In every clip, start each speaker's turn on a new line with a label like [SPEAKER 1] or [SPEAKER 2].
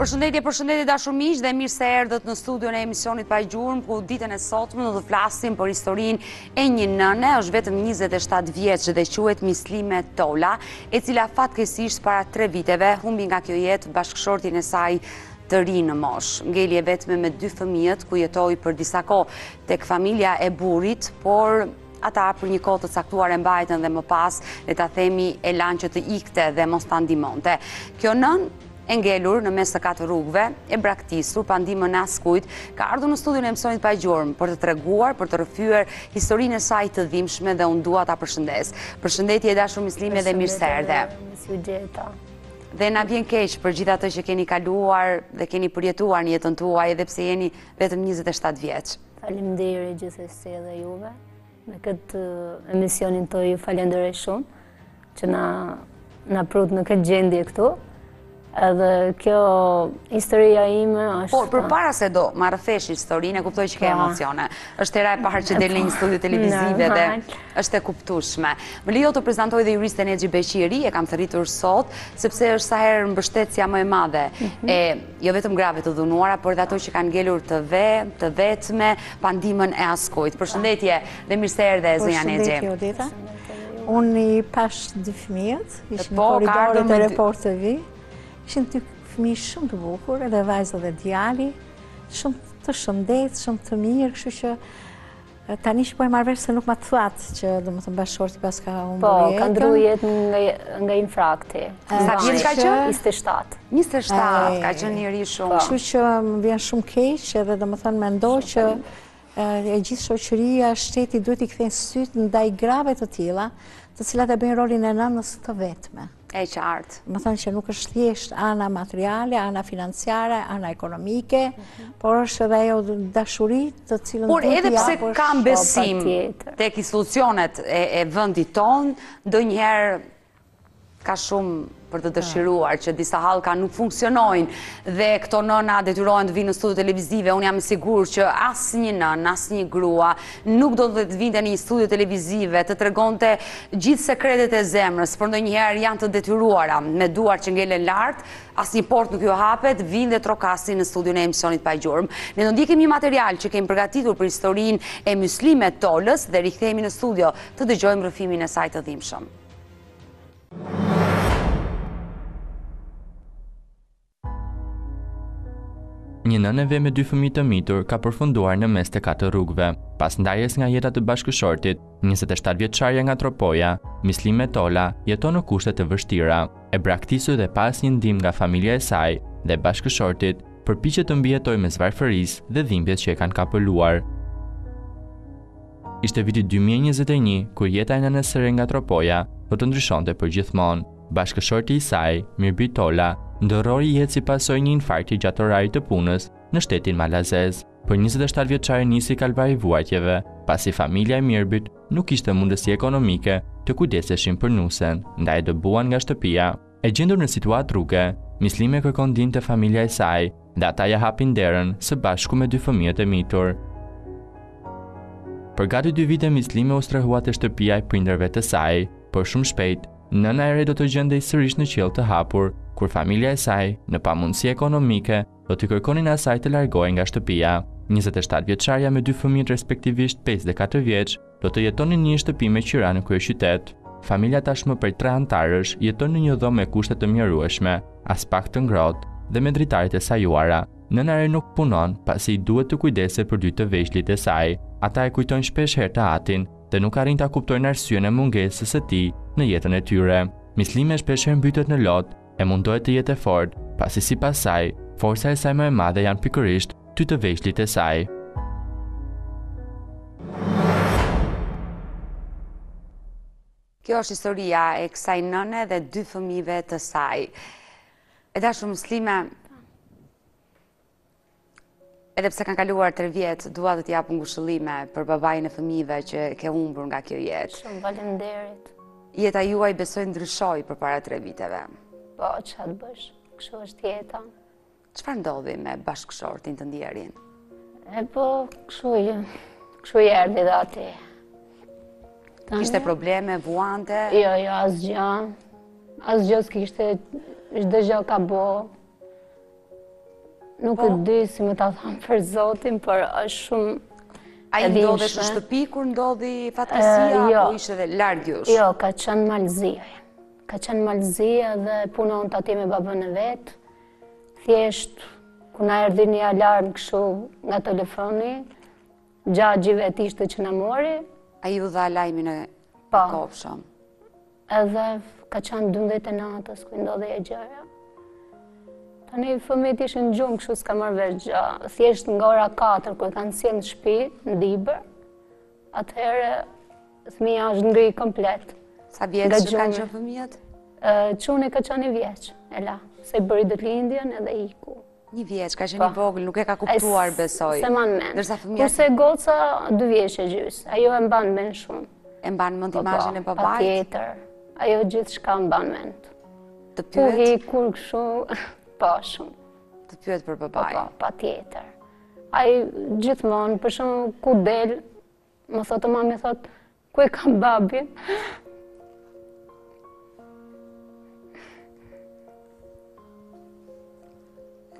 [SPEAKER 1] Përshëndetje, përshëndetje dashur miq dhe mirë se erdhët në studion e emisionit pa gjurmë ku ditën e sotme do të flasim për historinë e një nëne, është vetëm 27 vjeç dhe quhet Mislime Tola, e cila fatkeqësisht para 3 viteve humbi nga kjo jetë bashkëshortin e saj të ri në moshë. Ngeli e vetme me dy fëmijët ku jetoi për disa kohë tek familja e burrit, por Ata për një kohë të caktuar e mbajtën dhe më pas, le ta themi, e lanë që të ikte dhe mos ta ndihmonte. Kjo nënë e ngelur në mes të katër rrugëve, e braktisur, pa ndihmën e askujt, ka ardhur në studion e emisionit pa gjurmë, për të treguar, për të rrëfyer historinë e saj të dhimbshme dhe unë dua ta përshëndes. Përshëndetje e dashur Mislime dhe mirë se erdhe. Përshëndetje dhe na vjen keq për gjithë atë që keni kaluar dhe keni përjetuar në jetën tuaj edhe pse jeni vetëm 27 vjeç.
[SPEAKER 2] Faleminderit gjithsesi edhe juve. Me këtë emisionin, ju falënderoj shumë që na prutë në këtë gjendje këtu. Edhe kjo historia ime është...
[SPEAKER 1] Por, përpara se të ma rrëfesh historinë, e kuptoj që ke po. emocione. është hera e parë që del në një studio televizive dhe është e kuptueshme. Më lejo të prezantoj dhe juristen Nexhi Beqiri, e kam thërritur sot, sepse është sa herë mbështetësja më e madhe. Mhm. jo vetëm grave të dhunuara, por edhe ato që kanë ngelur të ve, të vetme, pa ndihmën e askujt. Përshëndetje dhe mirë se erdhe, Zonja
[SPEAKER 3] Nexhi. Përshëndetje, Odeta. Unë i pashë dy fëmijët, ishin po, korridorit të Report TV. Ishin dy fëmijë shumë të bukur, edhe vajza edhe djali, shumë të shëndet, shumë të mirë, kështu që Tani që po e marr vesh se nuk ma thatë që domethënë bashkëshorti paska humbur, po, jetën.
[SPEAKER 2] Po, ka ndru jetë nga infrakti.
[SPEAKER 1] Sa vjeç ka qenë?
[SPEAKER 2] 27.
[SPEAKER 1] 27, ka qenë i ri shumë. Po.
[SPEAKER 3] Kështu që më vjen shumë keq edhe domethënë mendoj që e gjithë shoqëria, shteti duhet t'i kthejnë sytë ndaj grave të tilla, të cilat e bëjnë rolin e nënës të vetme.
[SPEAKER 1] E qartë.
[SPEAKER 3] Domethënë që nuk është thjesht ana materiale, ana financiare, ana ekonomike, por është edhe ajo dashuri të cilën të tja për shqo për tjetër.
[SPEAKER 1] Por edhe pse kam besim tek institucionet e vendit tonë, ndonjëherë ka shumë për të dëshiruar që disa hallka nuk funksionojnë dhe këto nëna detyrohen të vijnë në studio televizive, unë jam e sigurt që asnjë nënë, asnjë grua Nuk donte të vinte në një studio televizive, të tregonte gjithë sekretet e zemrës, por ndonjëherë janë të detyruara, me duar që ngelen lart, asnjë portë nuk ju hapet, vijnë dhe trokasin në studion e emisionit Pa Gjurmë. Ne do ndjekim një material që kemi përgatitur për historinë e Myslime Tolës dhe rikthehemi në studio të dëgjojmë rrëfimin e saj të dhimbshëm.
[SPEAKER 4] Një nënë e ve me dy fëmijë të mitur ka përfunduar në mes të katër rrugëve. Pas ndarjes nga jeta e bashkëshortit, 27 vjeçarja nga Tropoja, Mislime Tola, jeton në kushte të vështira. E braktisur dhe pa asnjë ndihmë nga familja e saj dhe bashkëshortit, përpiqet të mbijetojë mes varfërisë dhe dhimbjes që e kanë kapluar. Ishte viti 2021 kur jeta e nënës së re nga Tropoja do të ndryshonte përgjithmonë. Bashkëshorti i saj, Mirbi Tola, ndërroi jetë si pasojë e një infarkti gjatë orarit të punës në shtetin malazez. Për njëzet e shtatë vjeçaren nisi kalvari i vuajtjeve, pasi familja e Mirbit nuk kishte mundësi ekonomike të kujdeseshin për nusen, ndaj e dëbuan nga shtëpia. E gjendur në situatë rruge, Mislime kërkon ndihmë te familja e saj dhe ata ia hapin derën së bashku me dy fëmijët e mitur. Për gati dy vite Mislime u strehua te shtëpia e prindërve të saj, por shumë shpejt Nëna e re do të gjendej sërish në qiell të hapur, kur familja e saj, në pamundësi ekonomike, do t'i kërkonin asaj të largohej nga shtëpia. 27 vjeçarja me dy fëmijët respektivisht 5 dhe 4 vjeç, do të jetonin në një shtëpi me qira në kryeqytet. Familja tashmë prej tre anëtarësh jeton në një dhomë me kushte të mjerueshme, aspak të ngrohtë dhe me dritaret e sajuara. Nëna e re nuk punon, pasi i duhet të kujdeset për dy të vegjlit e saj. Ata e kujtojnë shpesh herë të atin, dhe nuk arrijnë ta kuptojnë arsyen e mungesës së tij në jetën e tyre. Mislime shpeshherë mbytet në lot e mundohet të jetë e fortë, pasi sipas saj, forca e saj më e madhe janë pikërisht dy të vegjlit e saj.
[SPEAKER 1] Kjo është historia e kësaj nëne dhe dy fëmijëve të saj. E dashur Mislime, Edhe pse kanë kaluar tre vjet, dua të t'i jap ngushëllime për babain e fëmijëve që ke humbur nga kjo jetë.
[SPEAKER 2] Shumë faleminderit.
[SPEAKER 1] Jeta juaj besoj ndryshoi përpara tre viteve.
[SPEAKER 2] Po, çfarë të bësh? Kështu është jeta.
[SPEAKER 1] Çfarë ndodhi me bashkëshortin të ndjerin?
[SPEAKER 2] E po, kështu i. Kështu i erdhi dhe atij.
[SPEAKER 1] Kishte probleme, vuante?
[SPEAKER 2] Jo, jo, asgjë. Asgjë s'kishte, çdo gjë ka bo. Nuk e di si me ta thanë për Zotin, por është shumë e dhimshme.
[SPEAKER 1] A ndodhej në shtëpi, kur ndodhi
[SPEAKER 2] fatkeqësia, jo.
[SPEAKER 1] apo ishte dhe larg jush?
[SPEAKER 2] Jo, ka qenë Mal të Zi. Ka qenë Mal të Zi edhe punonte atje me babën e vet. Thjesht, kur na erdhi një lajm kështu nga telefoni, Xhaxhi vetë ishte që na mori.
[SPEAKER 1] Ai ju dha lajmin e
[SPEAKER 2] po.
[SPEAKER 1] po.
[SPEAKER 2] Edhe ka qenë 12 e natës ku ndodhi ajo gjëja. Tani fëmijët ishin në gjumë, kështu s'ka marrë vesh gjë. Thjesht nga ora 4 kur e kanë sjellë në shtëpi, në Dibër, atëherë fëmijët janë ngri komplet.
[SPEAKER 1] Sa vjeç kanë qenë fëmijët?
[SPEAKER 2] Çuni ka qenë një vjeç, e la, sa i bëri ditëlindjen edhe iku.
[SPEAKER 1] Një vjeç, ka qenë i po. vogël, nuk e ka kuptuar, besoj.
[SPEAKER 2] S'e man mend.
[SPEAKER 1] Ndërsa fëmija...
[SPEAKER 2] Kurse goca, dy vjeç e gjysë. Ajo e mban mend shumë.
[SPEAKER 1] E mban mend
[SPEAKER 2] po, po,
[SPEAKER 1] imazhin e babait?
[SPEAKER 2] Patjetër. Ajo gjithçka mban mend.
[SPEAKER 1] Të
[SPEAKER 2] pyet? Kur
[SPEAKER 1] hi,
[SPEAKER 2] kur kshu, po shumë.
[SPEAKER 1] Të pyet për babain?
[SPEAKER 2] Po, po, patjetër. Ajo gjithmonë, për shembull, kur del, më thotë, mami thotë, Ku e kam babin?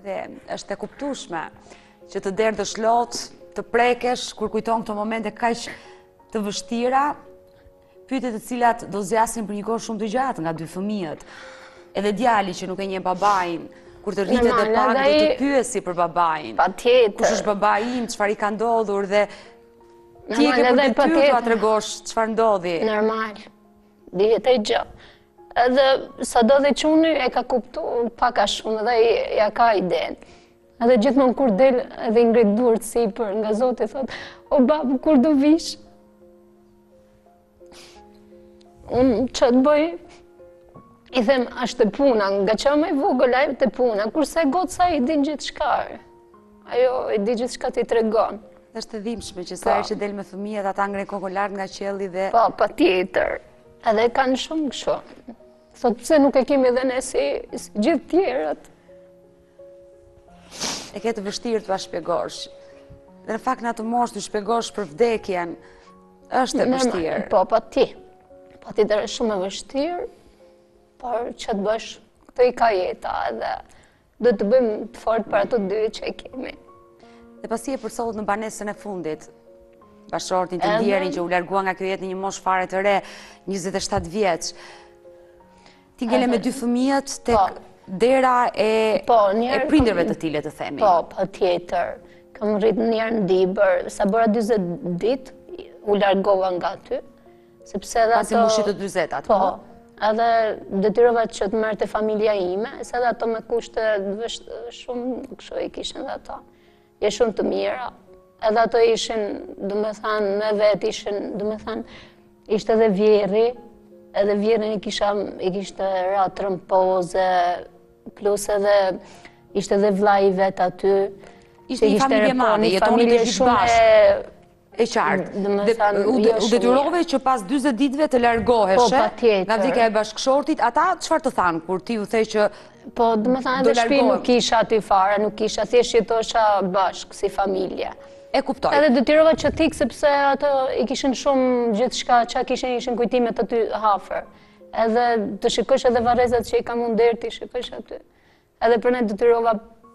[SPEAKER 1] Dhe është e kuptueshme që të derdhësh lot, të prekesh, kur kujton këto momente kaq të vështira, pyetje të cilat do zgjasin për një kohë shumë të gjatë nga dy fëmijët. Edhe djali që nuk e njeh babain, kur të rritet dhe pak do të pyesë për babain.
[SPEAKER 2] Patjetër.
[SPEAKER 1] Kush është babai im, çfarë i ka ndodhur dhe Ti e ke për detyrë t'ia tregosh çfarë ndodhi?
[SPEAKER 2] Normal, dihet ajo gjë. Edhe sado dhe çuni e ka kuptu pak a shumë dhe ia ka idenë. Edhe gjithmonë kur del edhe i ngre duart sipër nga Zoti, thotë, o babë, kur do vish? Unë ça të bëj, i them, asht te puna, ngaqë më i vogël, ai te puna, kurse goca i din gjithçka, ajo i din gjithçka t'i tregon. Dhe
[SPEAKER 1] është e dhimbshme që sa herë po. që del me fëmijët, dhe ata ngrenë kokën lart nga qielli dhe...
[SPEAKER 2] Po, patjetër, edhe kanë shumë kështu. Thotë pse nuk e kemi dhe ne si gjithë të tjerët.
[SPEAKER 1] E ke të vështirë t'ua shpjegosh. Dhe në fakt në atë moshë t'u shpjegosh për vdekjen, është e vështirë.
[SPEAKER 2] Po, po de. Po de, shumë e vështirë, por ça të bësh, këto i ka jeta edhe duhet të bëhemi të fortë për ato dy që i kemi.
[SPEAKER 1] Dhe pasi ti e përcolle në banesën e fundit, bashkëshortin, të ndjerin që u largua nga kjo jetë në një moshë fare të re, 27 vjeç. Ti ngele me dy fëmijët te
[SPEAKER 2] po.
[SPEAKER 1] dera e
[SPEAKER 2] po,
[SPEAKER 1] prindërve të tij, le të themi.
[SPEAKER 2] Po, patjetër. Kam rri njëherë në Dibër. Sa bëra 20 ditë, u largova nga aty. Sepse
[SPEAKER 1] dhe
[SPEAKER 2] ato...
[SPEAKER 1] Pasi mbushi të 20-at,
[SPEAKER 2] po?
[SPEAKER 1] Po,
[SPEAKER 2] edhe u detyrova që të më merrte familja ime, se dhe ato me kushte shumë kështu i kishin dhe ato. Jo shumë të mira. Edhe ato ishin, domethanë, me vete ishin, domethanë, ishte edhe vjerri, edhe vjerrin i kisha, i kishte ra trombozë, plus edhe ishte edhe vllai i vet aty.
[SPEAKER 1] Ishte një familje
[SPEAKER 2] e
[SPEAKER 1] madhe,
[SPEAKER 2] jetonin
[SPEAKER 1] të gjithë bashkë.
[SPEAKER 2] E
[SPEAKER 1] qartë. U detyrove që pas 20 ditëve të largoheshe
[SPEAKER 2] po,
[SPEAKER 1] nga vdekja e bashkëshortit, ata çfarë të thanë kur ti u the që
[SPEAKER 2] Po,
[SPEAKER 1] domethanë
[SPEAKER 2] edhe shpi nuk kisha aty fare, nuk kisha, thjesht jetojsha bashkë si familje.
[SPEAKER 1] E kuptoj.
[SPEAKER 2] Edhe u detyrova që t'iki, sepse ato i kishin shumë gjithçka, ça kishin ishin kujtimet aty afër. Edhe të shikosh edhe varrezat që i ka mu n'derë, t'i shikosh aty. Edhe prandaj u detyrova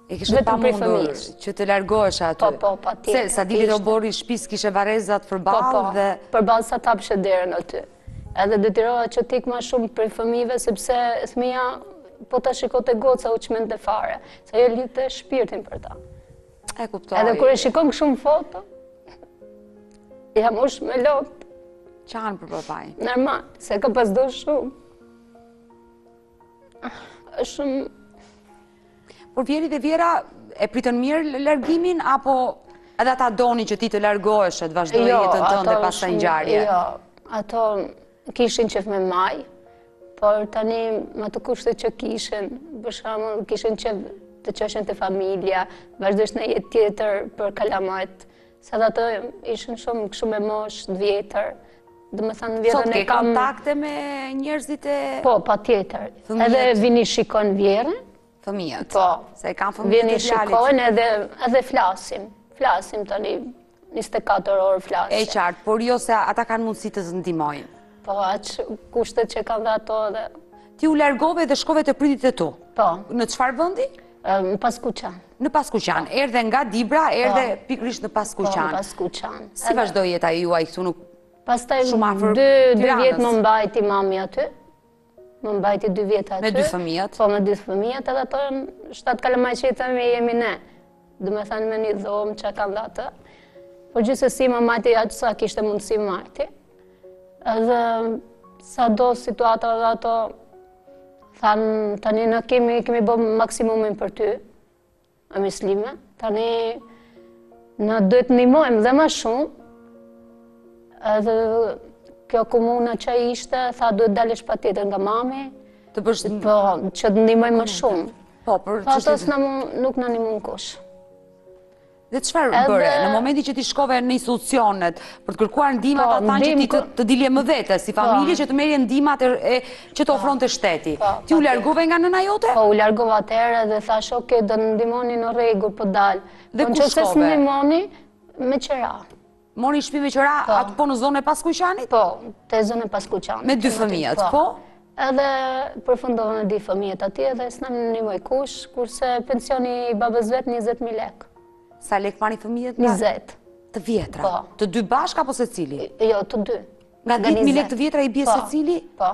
[SPEAKER 2] vetëm për fëmijët.
[SPEAKER 1] Që të largohesh aty.
[SPEAKER 2] Po, po, patjetër.
[SPEAKER 1] Se, sa dilje te
[SPEAKER 2] oborri
[SPEAKER 1] i shpis, kishe varrezat përballë
[SPEAKER 2] dhe... Po, po, përballë sa t'hapshe derën aty. Edhe u detyrova që t'ik ma shumë për fëmijëve, sepse fmija po t'i shikonte goca u çmendte fare. Se ajo lidhte shpirtin për ta.
[SPEAKER 1] E kuptoj.
[SPEAKER 2] Edhe kur e shikon kështu në foto, ajo mbush me lot.
[SPEAKER 1] Qan për babain?
[SPEAKER 2] Normal, se e ka pas dashtë shumë. Është shumë...
[SPEAKER 1] Por vjehrri dhe vjehrra e pritën mirë largimin, apo edhe ata donin që ti të largoheshe të vazhdoje
[SPEAKER 2] jo,
[SPEAKER 1] jetën tënde
[SPEAKER 2] dhe
[SPEAKER 1] pas
[SPEAKER 2] kësaj
[SPEAKER 1] ngjarje?
[SPEAKER 2] Jo, ato kishin qejf me majt, por tani me ato kushte që kishin, për shembull kishin qejf të çoheshin te familja, vazhdojsh një jetë tjetër për kalamajt, Se dhe ato ishin shumë kështu me moshë, të vjetër, domethënë vjehrrën e
[SPEAKER 1] kam...
[SPEAKER 2] Sot
[SPEAKER 1] ke kontakte me njerëzit e...
[SPEAKER 2] Po,
[SPEAKER 1] patjetër.
[SPEAKER 2] Edhe vijnë i shikon vjehrrën.
[SPEAKER 1] Fëmijët.
[SPEAKER 2] Po.
[SPEAKER 1] Se kanë fëmijët e djalit.
[SPEAKER 2] Vijnë i shikojnë edhe, edhe flasim. Flasim tani 24 orë flasim.
[SPEAKER 1] E qartë, por jo se ata kanë mundësi të të ndihmojnë.
[SPEAKER 2] Po, aq kushtet që kanë dhe ato edhe...
[SPEAKER 1] Ti u largove dhe shkove te prindërit e tu?
[SPEAKER 2] Po.
[SPEAKER 1] Në çfarë vendi?
[SPEAKER 2] Në Paskuqan.
[SPEAKER 1] Në Paskuqan, erdhe nga Dibra, po. erdhe pikërisht në Paskuqan.
[SPEAKER 2] Po, në Paskuqan.
[SPEAKER 1] Si vazhdoi jeta juaj këtu nuk
[SPEAKER 2] Pastaj dy vjet më mbajti mami aty, më mbajti dy vjet aty.
[SPEAKER 1] Me dy fëmijët?
[SPEAKER 2] Po, me dy fëmijët edhe tani shtatë kalamaj që jemi ne. Domethënë me një dhomë që kanë dhe ata. Po gjithsesi më majti aty sa kishte mundësi majti. Edhe sa do situata dhe ato, thanë tani na kemi, kemi bo maksimumin për ty, Misli im, tani na duhet t'ndihmojmë dhe ma shumë, edhe kjo komuna që ishte, tha duhet t'dalësh patjetër nga mami, të përshë po, që të ndihmojmë ma shumë. Po, për që shtetën? Tha nuk na ndihmon kush.
[SPEAKER 1] Dhe çfarë bëre? Në momentin që ti shkove në institucionet për të kërkuar ndihmë, ata po, thanë që ti të dilje më vete, si po. familje që të merrje ndihmat që të po. ofronte shteti. Ti u largove nga nëna jote?
[SPEAKER 2] Po u largova atëherë dhe thashë, "Ok, do më ndihmoni, në rregull, po dal." Dhe ku shkove? Veç të më ndihmoni me qira.
[SPEAKER 1] More shpi me qira po. aty po në zonën e Paskuqanit?
[SPEAKER 2] Po, te zona e Paskuqanit.
[SPEAKER 1] Me dy fëmijët, po? po?
[SPEAKER 2] Edhe përfundova me dy fëmijët aty edhe s'na ndihmoi kush, kurse pensioni i babës vet 20.000 lek.
[SPEAKER 1] Sa lek marrin fëmijët?
[SPEAKER 2] 20.
[SPEAKER 1] Të vjetra? Po. Të dy bashkë apo secili?
[SPEAKER 2] Jo, të dy.
[SPEAKER 1] Nga 10.000 lek të vjetra i bie po. secili?
[SPEAKER 2] Po.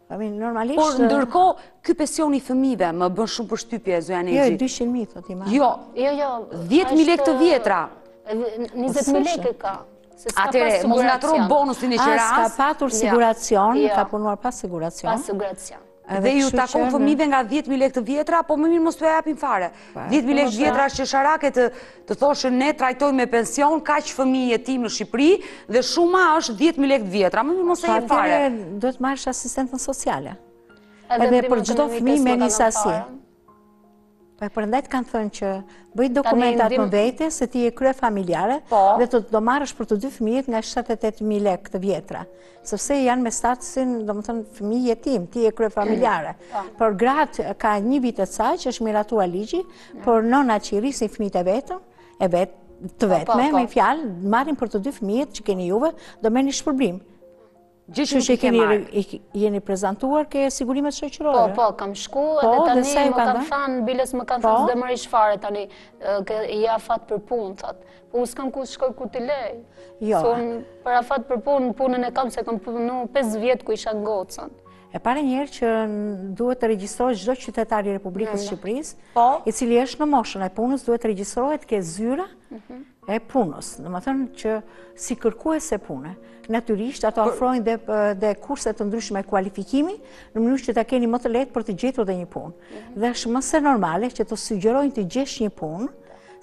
[SPEAKER 3] Por ndërkohë, ky pension i fëmijëve
[SPEAKER 2] më
[SPEAKER 1] bën shumë përshtypje zonja Nexhi.
[SPEAKER 3] Jo, 200.000 thotë i marr.
[SPEAKER 1] Jo, jo, jo. 10.000 lekë të vjetra.
[SPEAKER 2] 20.000 lekë ka.
[SPEAKER 1] Atëherë, mos ngatërro bonusin e qirasë.
[SPEAKER 3] Ai s'ka patur siguracion, jo. ka punuar pa siguracion.
[SPEAKER 2] Pa siguracion.
[SPEAKER 1] Dhe ju takon fëmijëve nga 10.000 lekë të vjetra, po më mirë mos t'ia japin fare. Dhjetë mijë lekë të vjetra është qesharake të thuash ne trajtojmë me pension kaq fëmijë jetimë në Shqipëri, dhe shuma është dhjetë mijë lekë të vjetra, më mirë mos e jep fare.
[SPEAKER 3] Duhet të marrësh asistencën sociale, edhe për çdo fëmijë me një sasi. Po prandaj të kanë thënë që bëji dokumentat më vete, se ti je kryefamiljare,
[SPEAKER 1] po.
[SPEAKER 3] dhe ti do marrësh për të dy fëmijët nga 78.000 lekë të vjetra. Sepse janë me statusin, domethënë, fëmijë jetim, ti je kryefamiljare. Po. Për gratë ka një vit e ca që është miratuar ligji, për nëna që i rrisin fëmijët e vetëm, e vetë, të po, po, vetme, me një fjalë, marrin për të dy fëmijët që keni juve, domethënë një shpërblim.
[SPEAKER 1] Gjithë që keni
[SPEAKER 3] jeni prezentuar ke sigurimet shoqërore.
[SPEAKER 2] Po, po, kam shku po, edhe tani më kanë thanë, biles më kanë thanë s'do marrësh fare tani, je e aftë për punë, thotë. Unë s'kam ku shkoj ku t'i lë. Jo. Se unë për e aftë për punë, punën e kam se kam punu 5 vjet kur isha gocë.
[SPEAKER 3] E para njëherë që duhet të regjistrohet çdo qytetar i Republikës së Shqipërisë,
[SPEAKER 1] po.
[SPEAKER 3] i cili është në moshën e punës, duhet të regjistrohet ke zyra mhm. e punës. Domethënë që si kërkuese pune. Natyrisht, ato ofrojnë dhe kurse të ndryshme kualifikimi, në mënyrë që ta keni më të lehtë për të gjetur dhe një punë. Mhm. Dhe është më se normale që të sugjerojnë të gjesh një punë,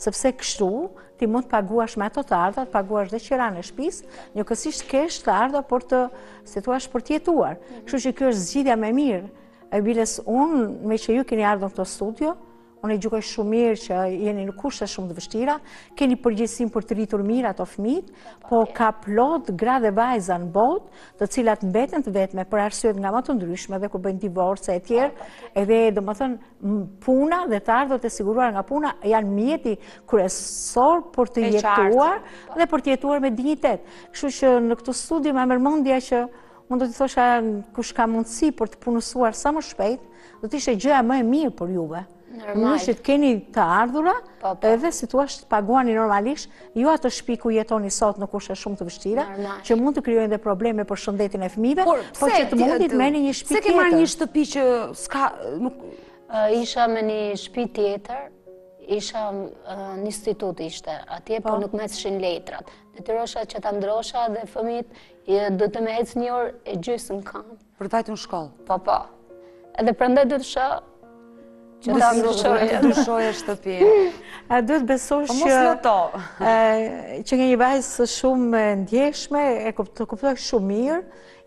[SPEAKER 3] Sepse kështu, ti mund të paguash me ato të ardha, të paguash dhe qiranë e shpisë, njëkohësisht kesh të ardha për të, si të thuash, për të jetuar. Mhm. Kështu që kjo është zgjidhja më e mirë. E biles unë, meqë ju keni ardhur në këtë studio, unë e gjykoj shumë mirë që jeni në kushte shumë të vështira, keni përgjegjësinë për të rritur mirë ato fmijtë, po ka plot gra dhe vajza në botë, të cilat mbeten të vetme për arsye nga më të ndryshme dhe kur bëjnë divorce e të tjera, edhe domethënë, puna dhe të ardhurat e siguruara nga puna janë mjeti kryesor për të jetuar po. dhe për të jetuar me dinjitet. Kështu që në këtë studio ma merr mendja që unë do t'i thosha kush ka mundësi për ta punësuar sa më shpejt, do të ishte gjëja më e mirë për juve. Në që të keni të ardhura po, po. edhe siç thashë të paguani normalisht jo atë shpi ku jetoni sot në kushte shumë të vështira, që mund të krijojnë dhe probleme për shëndetin e fmijve, por që të mund të merrni një shpi tjetër.
[SPEAKER 1] Se ke marrë një shtëpi që s'ka...
[SPEAKER 2] Isha me një shpi tjetër, isha në institut ishte, atje po, po. nuk më ecshin letrat. Detyrohesha që ta ndrrosha dhe fëmijët, duhet me ec një orë e gjysë në kamb.
[SPEAKER 1] Për të vajtur në shkollë?
[SPEAKER 2] Po, po. Edhe prandaj dojsha që ta
[SPEAKER 1] ndryshoja. Që ta
[SPEAKER 3] ndryshoje shtëpinë. Duhet të besosh
[SPEAKER 1] po që... Po mos në to.
[SPEAKER 3] Që nga një vajzë shumë e ndjeshme, e kuptoj shumë mirë,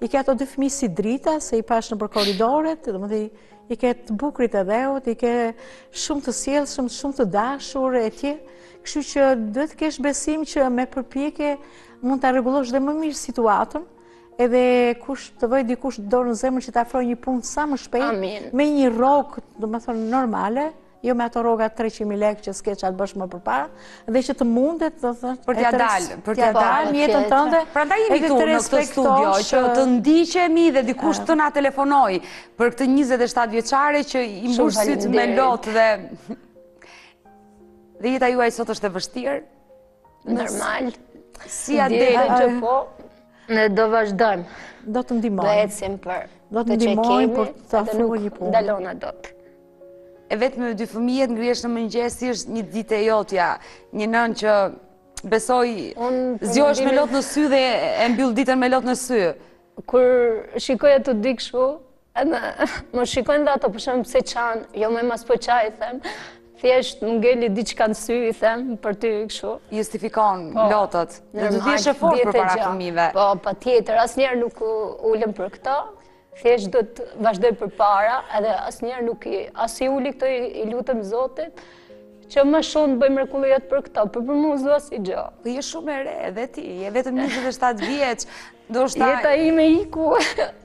[SPEAKER 3] i ke ato dy fëmijë si drita, se i pashë nëpër korridoret, domethënë i ke të bukurit e dheut, i ke shumë të sjellshëm, shumë të dashur, etj. Kështu që duhet të kesh besim që me përpjekje mund ta rregullosh dhe më mirë situatën, Edhe kush të vëjë dikush dorën në zemër që të ofrojë një punë sa më shpejt, me një rrogë, domethënë, normale, jo me ato rrogat 300.000 lek që s'ke ça të bësh më përpara, dhe që të mundet, dhe dhe...
[SPEAKER 1] Për t'ia dalë,
[SPEAKER 3] për t'ia dalë në jetën
[SPEAKER 1] tënde... Prandaj jemi këtu në këtë studio, që të ndiqemi dhe dikush të na telefonojë, për këtë 27 vjeçare që i mbush sytë me lot dhe... Dhe jeta juaj sot është e vështirë,
[SPEAKER 2] Normal.
[SPEAKER 1] Si ia
[SPEAKER 2] del? Po, ne do vazhdojmë.
[SPEAKER 3] Do të ndihmojmë.
[SPEAKER 2] Do ecim por
[SPEAKER 3] do të ndihmojmë për të ofruar një punë.
[SPEAKER 2] Dalona do të.
[SPEAKER 1] E vetme dy fëmijët ngrihesh në mëngjes, si është një ditë e jotja, një nënë që besoj, zgjohesh me lot në sy dhe e mbyll ditën me lot në sy.
[SPEAKER 2] Kur shikoj ata dy kështu, Edhe më shikojnë dhe ato për shembull pse qan, jo mami s'po qaj, them, thjesht më ngeli diçka në sy, i them, për ty kështu.
[SPEAKER 1] Justifikon po, lotët, do të jesh e fortë përpara fëmijëve.
[SPEAKER 2] Po, patjetër, asnjëherë nuk ulem për këto, thjesht do të vazhdoj përpara, edhe asnjëherë nuk i, as i uli këto i lutem zotit, që më shumë të bëjë mrekullirat për këto, por për mu s'du asigjo. Por
[SPEAKER 1] po je shumë e re, dhe ti, je vetëm 27 vjeç, ndoshta...
[SPEAKER 2] Jeta ime iku,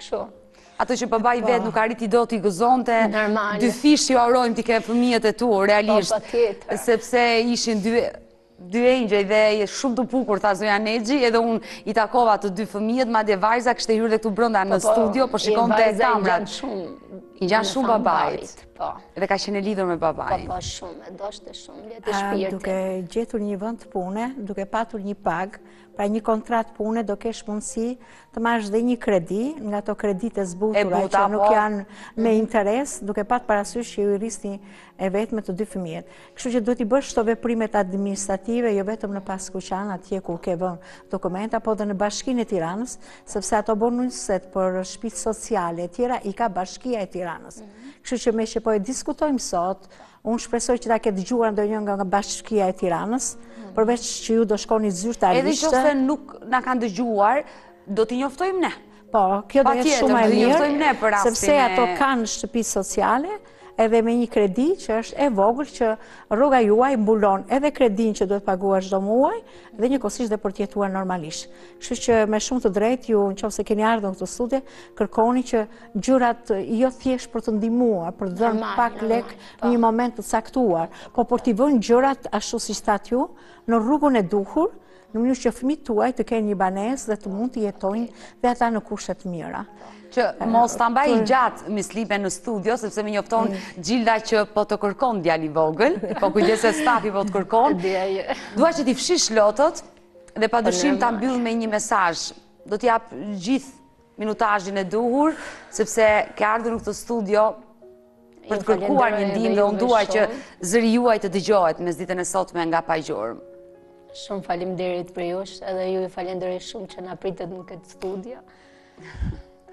[SPEAKER 1] Kështu.
[SPEAKER 2] Ato që
[SPEAKER 1] babai vetë po. nuk arriti dot t'i gëzonte, dyfish ia urojmë t'i kenë fëmijët e tu, realisht, po, sepse ishin dy dy engjëj dhe shumë të bukur, tha Zoja Nexhi, edhe unë i takova të dy fëmijët, madje vajza kishte hyrë dhe këtu brenda në po, studio, po shikonte kamerat. I ngjan shumë babait. Po. Dhe ka qenë e lidhur me babain.
[SPEAKER 2] Po, po, shumë, e doshte shumë, i ndrittë shpirti.
[SPEAKER 3] Duke gjetur një vend pune, duke patur një pagë, Pra një kontratë pune do kesh mundësi të marrësh dhe një kredi nga ato kreditë e zbutura që nuk po. janë me mhm. interes duke pat parasysh që ju i rrisni e vetme të dy fëmijët. Kështu që duhet t'i bësh këto veprimet administrative jo vetëm në Paskuqan atje ku ke vën dokumenta po dhe në bashkinë e Tiranës sepse ato bonuset për shpitë sociale e tjera i ka bashkia e Tiranës. Mhm. Kështu që meqë po e diskutojmë sot Unë shpresoj që ta ketë dëgjuar ndonjë nga nga bashkia e Tiranës, përveç që ju do shkoni zyrtarisht.
[SPEAKER 1] Edhe qoftë se nuk na kanë dëgjuar, do t'i njoftojmë ne.
[SPEAKER 3] Po, kjo do jetë shumë e mirë, sepse ato kanë shtëpi sociale, edhe me një kredi që është e vogël që rroga juaj mbulon edhe kredinë që duhet paguar çdo muaj dhe njëkohësisht dhe për të jetuar normalisht. Kështu që me shumë të drejtë ju në qoftë se keni ardhur në këtë studio, kërkoni që gjërat jo thjesht për të ndihmuar, për të dhënë pak lek në po. një moment të caktuar, po për t'i vënë gjërat ashtu siç thatë ju, në rrugën e duhur, në mënyrë që fëmijët tuaj të kenë një banesë dhe të mund të jetojnë dhe ata në kushte të mira.
[SPEAKER 1] Që mos të mbaj gjatë Myslime në studio, sepse më njofton mm. Xhilda që po të kërkon djali i vogël, po kujdeset stafi po të kërkon. Dua që t'i fshish lotët dhe padyshim ta mbyll me një mesazh. Do të jap gjithë minutazhin e duhur, sepse ke ardhur në këtë studio për të kërkuar një ndihmë dhe unë dua që zëri yt të dëgjohet mesditën e sotme nga Pa
[SPEAKER 2] Gjurmë. Shumë faleminderit për ju, edhe ju ju falenderoj shumë që na pritet në këtë studio.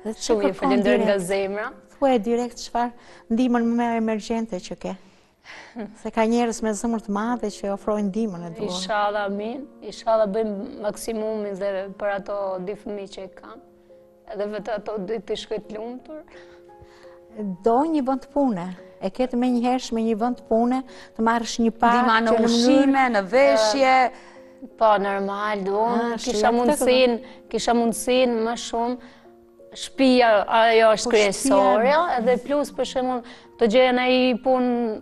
[SPEAKER 2] Dhe shumë ju falenderoj nga zemra.
[SPEAKER 3] Thuaj direkt çfarë ndihmën më emergjente që ke. Se ka njerëz me zemër të madhe që ofrojnë ndihmën e duhur.
[SPEAKER 2] Ishalla, amin. Ishalla bëjmë maksimumin dhe për ato dy fëmi që i kam. Edhe vetë ato dy t'i shikoj të lumtur.
[SPEAKER 3] Do një vend pune. E ketë menjëherë me një vend pune të marrësh një pak.
[SPEAKER 1] Ndihma në ushqime, në veshje.
[SPEAKER 2] Po, normal, do. Ah, kisha mundësinë, kisha mundësinë më shumë. Shpia ajo është po, kryesore, edhe plus për shembull të gjeja nai punë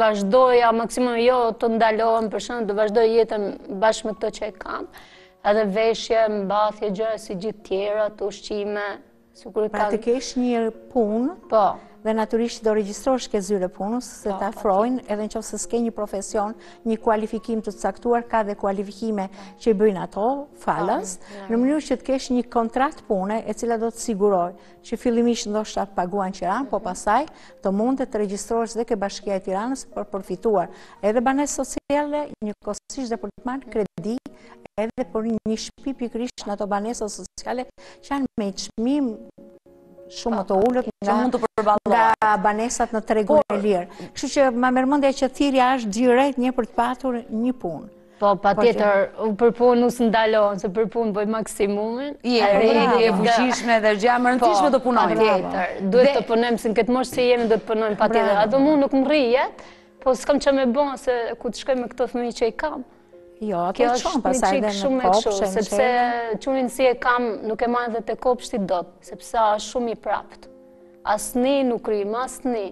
[SPEAKER 2] vazhdoja maksimum jo të ndalohem për shembull të vazhdoj jetën bashkë me këto që i kam. Edhe veshje, mbathje, gjëra si gjithë tjera, të ushqime, sikur
[SPEAKER 3] pra, ka. Pra të kesh një punë,
[SPEAKER 2] po,
[SPEAKER 3] Dhe natyrisht që do regjistrohesh ke zyra e punës, se po, të ofrojnë, edhe në qoftë se s'ke një profesion, një kualifikim të caktuar, ka dhe kualifikime që i bëjnë ato, falas, po, në mënyrë që të kesh një kontratë pune, e cila do të sigurojë, që fillimisht ndoshta paguan qëranë, po mhm. pastaj të mund të të regjistrohesh dhe ke bashkia e Tiranës për përfituar. Edhe banesa sociale, njëkohësisht dhe për të marrë kredi, edhe për një shpi pikërisht në ato banesa sociale, që janë me çmim shumë më të po, ullët nga, mund të nga banesat në tregun e lirë. Kështu që ma merr mendja që thirja është direkt një për të patur një punë.
[SPEAKER 2] Po, po, patjetër, unë për punë nuk ndaloj, se për punë bëj maksimumin.
[SPEAKER 1] Je, e re, je e fuqishme dhe gjëja më e rëndësishme,
[SPEAKER 2] po, të punojmë. Patjetër, duhet të punojmë, se në këtë moshë që jemi, duhet të punojmë patjetër. Edhe mu nuk më rrihet, po s'kam ça me bo, se ku të shkoj me këto fëmi që i kam.
[SPEAKER 3] Jo, ato Kjo është një çikë shumë e kështu,
[SPEAKER 2] sepse çunin siç e kam nuk e majnë dhe te kopshti dot, sepse është shumë i prapë. Asnji nuk rri me, asnji.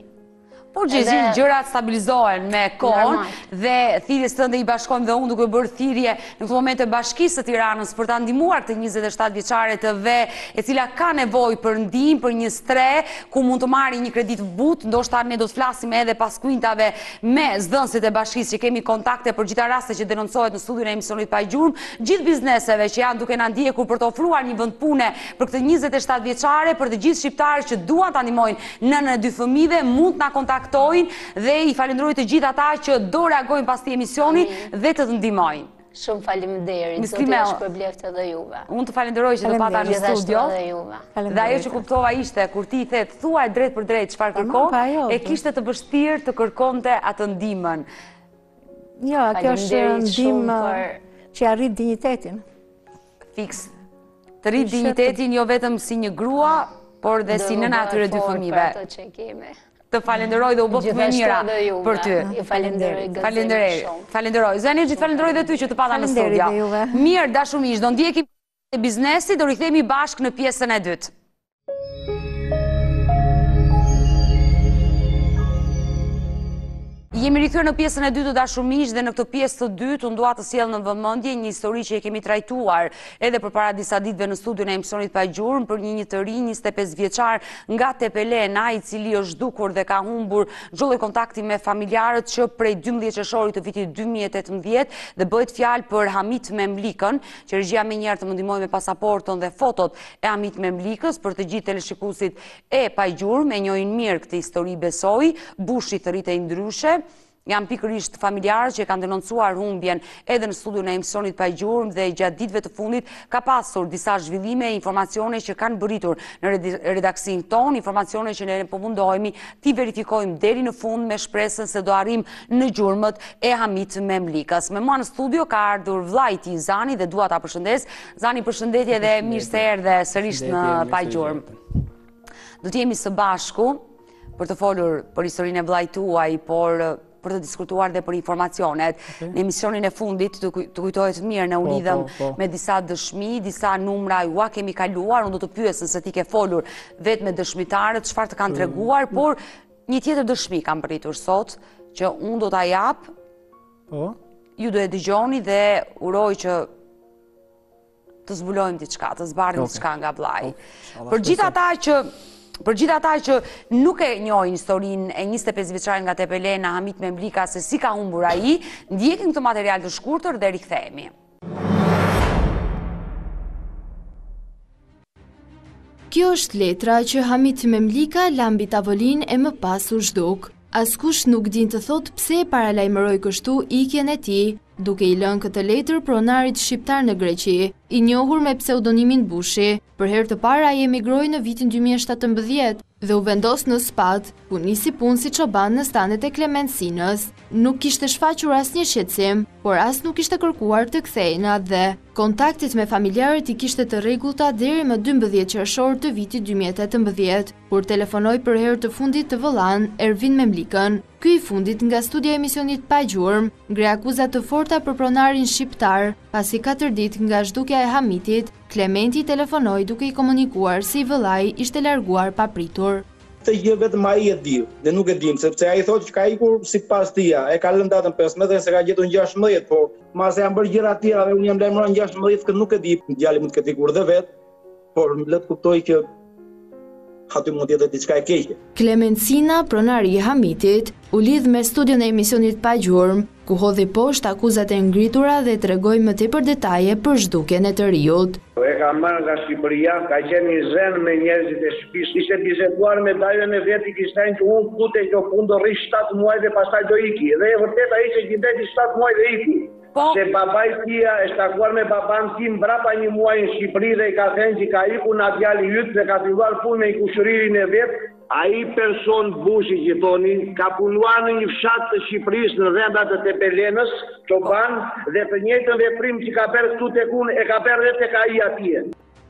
[SPEAKER 1] Por gjithsesi gjërat stabilizohen me kohën dhe thirrjes tënde i bashkohem dhe unë duke i bërë thirrje në këtë moment bashkisë së Tiranës për ta ndihmuar këtë 27 vjeçare të ve e cila ka nevojë për ndihmë për një strehë ku mund të marrë një kredi të butë ndoshta ne do të flasim edhe pas kuintave Me zëdhënësit e bashkisë që kemi kontakte për gjitha rastet që denoncohen në studion e emisionit pa gjurmë, gjithë bizneseve që janë duke na ndjekur për të ofruar një vend pune për këtë njëzet e shtatë vjeçare për të gjithë shqiptarët që duan ta ndihmojnë nënën e dy fëmijëve mund të na kontaktojnë dhe i falënderoj të gjithë ata që do reagojnë pas këtij emisioni dhe të të ndihmojnë.
[SPEAKER 2] Shumë faleminderit, Zoti jua shpërbleftë edhe juve.
[SPEAKER 1] Unë të falenderoj që të pata në studio. Dhe ajo që kuptova ishte, kur ti i thetë, thuaje drejtpërdrejt çfarë kërkon, e kishte të vështirë të kërkonte atë ndihmën.
[SPEAKER 3] Jo, a kjo është ndihmë që ia rrit
[SPEAKER 1] dinjitetin. Fiks. Të rrit dinjitetin jo vetëm si një grua, por dhe si nëna e
[SPEAKER 2] atyre dy fëmijëve. Të
[SPEAKER 1] falenderoj dhe u bëftë më e mira për ty.
[SPEAKER 2] Falenderoj,
[SPEAKER 1] falenderoj. Falenderoj. Zonja Gjishti, të falenderoj dhe ty që të pata në studio. Mirë, të dashur miq, do ndjekim mesazhet e biznesit, do rikthehemi bashkë në pjesën e dytë. Jemi rikthyer në pjesën e dytë të dashur miq dhe në këtë pjesë të dytë unë dua të sjell në vëmendje një histori që e kemi trajtuar edhe përpara disa ditëve në studion e emisionit pa gjurmë për një një të ri 25 vjeçar nga Tepelena i cili është zhdukur dhe ka humbur çdo lloj kontakti me familjarët që prej 12 qershorit të vitit 2018 dhe bëhet fjalë për Hamit Memlikën që regjia menjëherë të më ndihmojë me pasaportën dhe fotot e Hamit Memlikës për të gjithë teleshikuesit e pa gjurmë e njohin mirë këtë histori besoj, Bushi thirrej ndryshe, janë pikërisht familjarët që kanë denoncuar humbjen edhe në studion e emisionit pa gjurmë dhe gjatë ditve të fundit ka pasur disa zhvillime e informacione që kanë mbërritur në redaksinë tonë, informacione që ne po mundohemi t'i verifikojmë deri në fund me shpresën se do arrijmë në gjurmët e Hamit Memlikës. Me mua në studio ka ardhur vëllai i tij Zani dhe dua ta përshëndes Zani përshëndetje dhe mirë se erdhe sërisht në Pa Gjurmë. Do të jemi së bashku për të folur për historinë e vëllait tuaj, por për të diskutuar dhe për informacionet. Në emisionin e fundit, të kujtohet mirë, ne u lidhëm po, po, po. me disa dëshmi, disa numra, ua kemi kaluar, unë do të pyes nëse ti ke folur vetë me dëshmitarët, çfarë të kanë treguar, por një tjetër dëshmi ka mbërritur sot, që unë do ta jap Po. Ju do e dëgjoni dhe uroj që të zbulojmë diçka, të zbardhim okay. diçka nga vëllai. Okay. Për gjithë ata që për gjithë ata që nuk e njohin historinë e 25 vjeçarit nga Tepelena, Hamit Memlika se si ka humbur ai, ndjekim këtë material të shkurtër dhe rikthehemi.
[SPEAKER 5] Kjo është letra që Hamit Memlika la mbi tavolinë e më pas u zhduk. Askush nuk di të thotë pse e paralajmëroi kështu ikjen e tij, duke i lënë këtë letër pronarit shqiptar në Greqi, i njohur me pseudonimin Bushi, Për herë të parë ai emigroi në vitin dy mijë e shtatëmbëdhjetë dhe u vendos në Spat, ku nisi punë si çoban në stanet e Klement Sinës. Nuk kishte shfaqur asnjë shqetësim, por as nuk kishte kërkuar të kthehej në atdhe. Kontaktet me familjarët i kishte të rregullta deri më dymbëdhjetë qershor të vitit dy mijë e tetëmbëdhjetë, kur telefonoi për herë të fundit të vëllanë, Ervin Memlikën. Ky i fundit nga studioja e emisionit Pa Gjurmë, ngre akuza të forta për pronarin shqiptar, pasi katër ditë nga zhdukja e Hamitit, Klementi i telefonoi duke i komunikuar se i vëllai ishte larguar papritur.
[SPEAKER 6] Këtë gjë vetëm ai e di, ne nuk e dimë, sepse ai thotë që ka ikur sipas tij, e ka lënë datën pesëmbëdhjetë dhe s'e ka gjetur në gjashtëmbëdhjetë, po mbase janë bërë gjëra të tjera dhe unë jam lajmëruar në gjashtëmbëdhjetë, këtë nuk e di, djali mund të ketë ikur dhe vetë, Por le të kuptoj që aty mund të jetë diçka e keqe.
[SPEAKER 5] Klement Sina, pronari i Hamitit, u lidh me studion e emisionit Pa Gjurmë, ku hodhi poshtë akuzat e ngritura dhe tregoi më tepër detaje për zhdukjen e të riut.
[SPEAKER 7] E kam marrë nga Shqipëria, ka qenë i zënë me njerëzit e shtëpisë, kishte biseduar me dajën e vet, i kishte thënë që unë këtu te kjo punë do rri shtatë muaj dhe pastaj do iki, dhe e vërteta është që ndenji shtatë muaj dhe iku. Po. Se babai i tij është takuar me baban tim mbrapa një muaj në Shqipëri dhe i ka thënë që ka ikur djali yt dhe ka filluar punë me një kushëririn e vet, ai person Bushi që thoni ka punuar në një fshat të Shqipërisë në Dhëmblan të Tepelenës, çoban, dhe të njëjtën veprim që ka bërë këtu tek unë e ka bërë dhe tek ai atje.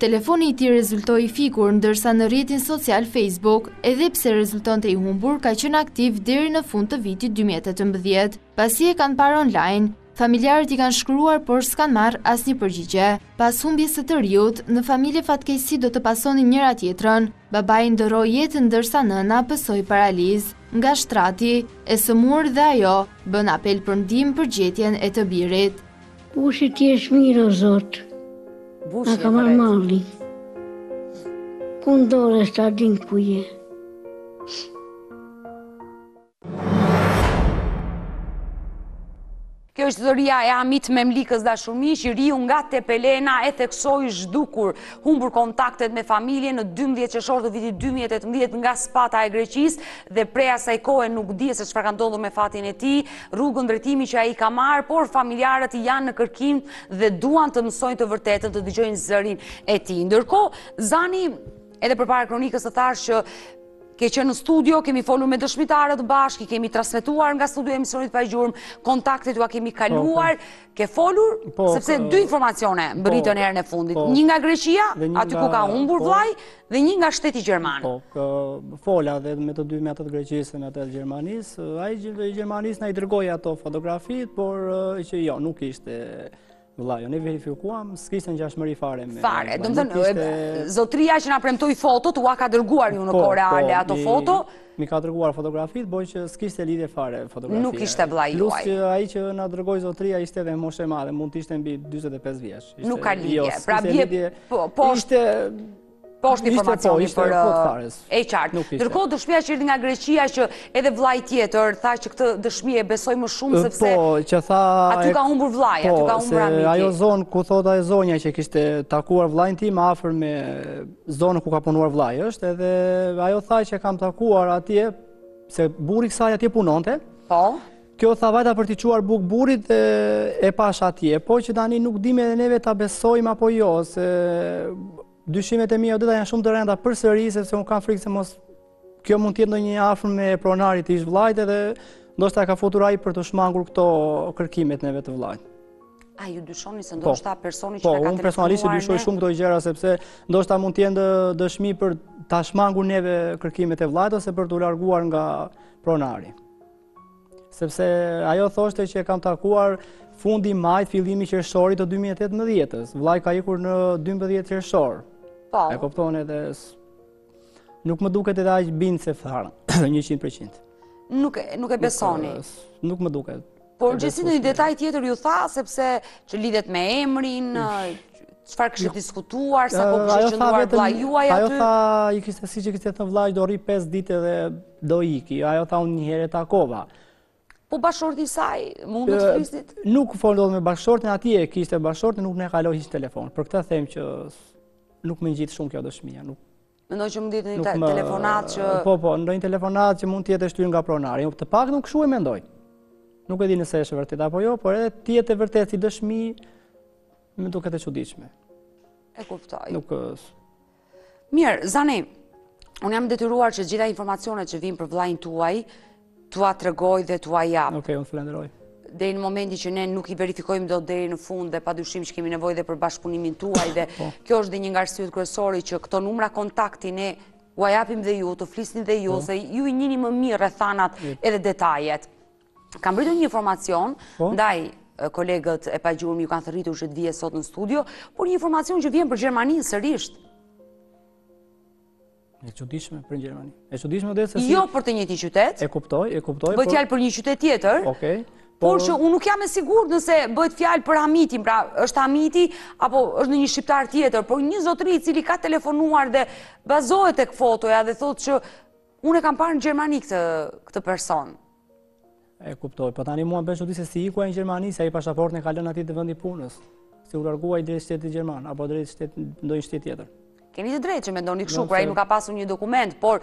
[SPEAKER 5] Telefoni i tij rezultoi i fikur, ndërsa në rrjetin social Facebook, edhe pse rezultonte i humbur, ka qenë aktiv deri në fund të vitit dy mijë e tetëmbëdhjetë. Pasi e kanë parë online, familjarët i kanë shkruar por s'kanë marrë asnjë përgjigje. Pas humbjes së të riut, në familje fatkeqësitë do të pasonin njëra-tjetrën, babai ndërroi jetë ndërsa nëna pësoi paralizë. Nga shtrati, e sëmurë dhe ajo bën apel për ndihmë për gjetjen e të birit.
[SPEAKER 8] Bushi të jesh mirë o zot. Bushi. Na ka marrë malli. Ku ndodhesh s'ta dimë ku je.
[SPEAKER 1] Kjo është thirrja e Hamit Memlikës dashur miq, i riu nga Tepelena e theksoj zhdukur, humbur kontaktet me familjen në 12 qershor të vitit 2018 nga Spata e Greqisë dhe prej asaj kohe nuk dihet se çfarë ka ndodhur me fatin e tij, rrugën, drejtimin që ai ka marrë, por familjarët janë në kërkim dhe duan të mësojnë të vërtetën, të dëgjojnë zërin e tij. Ndërkohë, Zani edhe përpara kronikës të thashë që ke qenë në studio, kemi folur me dëshmitarët bashkë, i kemi transmetuar nga studio e emisionit Pa Gjurmë, kontaktet jua kemi kaluar, Ke folur, po, sepse dy informacione po, mbërritën herën e fundit. Po. Një nga Greqia, aty ku ka humbur vllai, dhe një nga shteti gjerman.
[SPEAKER 9] Po, fola dhe me të dy me atë të Greqisë dhe me atë të Gjermanisë. Ai i Gjermanisë na i dërgoi ato fotografitë, por që jo, nuk ishte vllai. Ne i verifikuam, s'kishte ngjashmëri fare me...
[SPEAKER 1] Fare, domethënë, zotëria që na premtoi fotot, jua ka dërguar ju në kohë reale ato foto,
[SPEAKER 9] M'i ka dërguar fotografitë, po që s'kishte lidhje fare fotografia.
[SPEAKER 1] Nuk ishte vëllai juaj.
[SPEAKER 9] Plus që ai që na dërgoi zotëria ishte dhe moshë e madhe, mund të ishte mbi 25 vjeç.
[SPEAKER 1] Nuk ka lidhje. Jo, pra bie, lidhje. Po, po
[SPEAKER 9] ishte...
[SPEAKER 1] Po është informacioni po, për uh, e qartë. Ndërko dëshmia që erdhi nga Greqia që edhe vllai tjetër, tha që këtë dëshmi e besoj më shumë, sepse po, siç tha, aty ka humbur vllai, aty po, ka humbur Hamiti.
[SPEAKER 9] Ajo zonë, ku thotë ajo zonja që kishte takuar vllain tim, më afër me Zonën ku ka punuar vllai është edhe ajo tha që e kam takuar atje se burri i kësaj atje punonte.
[SPEAKER 1] Po.
[SPEAKER 9] Kjo tha vajta për t'i çuar bukë burrit dhe e pashë atje, po që tani nuk e dimë edhe neve ta besojmë apo jo, se dyshimet e mia, Aida, janë shumë të rënda përsëri sepse unë kam frikë se mos Kjo mund të jetë ndonjë e afërme e pronarit të ish vllajt edhe ndoshta e ka futur ai për të shmangur këto kërkimet neve të vllajt.
[SPEAKER 1] A ju dyshoni se po. ndoshta personi që po, ka telefonuar?
[SPEAKER 9] Po, unë personalisht dyshoj shumë këto gjëra sepse ndoshta mund të jenë dëshmi për ta shmangur neve kërkimet e vllajt ose për t'u larguar nga pronari. Sepse ajo thoshte që e kam takuar fundi i majit fillimi i qershorit të 2018-ës. Vllai ka ikur në 12 qershor.
[SPEAKER 1] Po.
[SPEAKER 9] E kuptoni edhe Nuk më duket edhe aq bindëse fare, 100%.
[SPEAKER 1] Nuk e nuk e besoni.
[SPEAKER 9] Nuk më duket.
[SPEAKER 1] Po gjithsesi në një detaj tjetër ju tha sepse që lidhet me emrin, çfarë kishte diskutuar, sa kohë kishte qëndruar vllai juaj
[SPEAKER 9] aty. Ajo tha, i kishte siç i kishte thënë vllai do rri 5 ditë dhe do iki. Ajo tha unë një herë e takova.
[SPEAKER 1] Po bashkëshorti i saj, mund të të flisnit?
[SPEAKER 9] Nuk fola dot me bashkëshortin, aty e kishte bashkëshortin, nuk na e kaloi hiç në telefon. Për këtë them që nuk më ngjit shumë kjo dëshmia.
[SPEAKER 1] Mendoj që mund të jetë një telefonatë që...
[SPEAKER 9] Po, po, ndonjë telefonatë që mund të jetë e shtyrë nga pronari. Të paktën kështu e mendoj. Nuk e di nëse është e vërtetë apo jo, por edhe të jetë e vërtetë si dëshmi, më duket e çuditshme.
[SPEAKER 1] E kuptoj.
[SPEAKER 9] Nuk është...
[SPEAKER 1] Mirë, Zani, unë jam detyruar që të gjitha informacionet që vijnë për vëllain tuaj, t'ua tregoj dhe t'ua jap.
[SPEAKER 9] Oke, unë ju falenderoj.
[SPEAKER 1] Deri në momentin që ne nuk i verifikojmë dot deri në fund dhe pa dyshim që kemi nevojë dhe për bashkëpunimin tuaj dhe po. kjo është dhe një nga arsyet kryesore që këto numra kontakti ne ua japim dhe ju, të flisni dhe ju, po. se ju i njihni më mirë rrethanat edhe detajet. Ka mbërritur një informacion, po? ndaj kolegët e Pa Gjurmë ju kanë thirrur që të vije sot në studio, por një informacion që vjen për Gjermaninë sërish.
[SPEAKER 9] E çuditshme për Gjermaninë. E çuditshme dhe se
[SPEAKER 1] si... Jo për të njëjtin qytet.
[SPEAKER 9] E kuptoj, e kuptoj.
[SPEAKER 1] Bëhet fjalë për një qytet tjetër.
[SPEAKER 9] Okej.
[SPEAKER 1] Por që unë nuk jam e sigurt nëse bëhet fjalë për Hamitin, pra është Hamiti, apo është ndonjë shqiptar tjetër, por një zotëri i cili ka telefonuar dhe bazohet tek fotoja dhe thotë që Unë e kam parë në Gjermani këtë, këtë person.
[SPEAKER 9] E kuptoj, po tani mua më bën çudi se si iku ai në Gjermani, se ai pasaportën e ka lënë aty te vendi i punës. Si u largua ai drejt shtetit gjerman apo drejt shtet ndonjë shtet tjetër.
[SPEAKER 1] Keni të drejtë që mendoni kështu, kur ai nuk ka pasur një dokument, por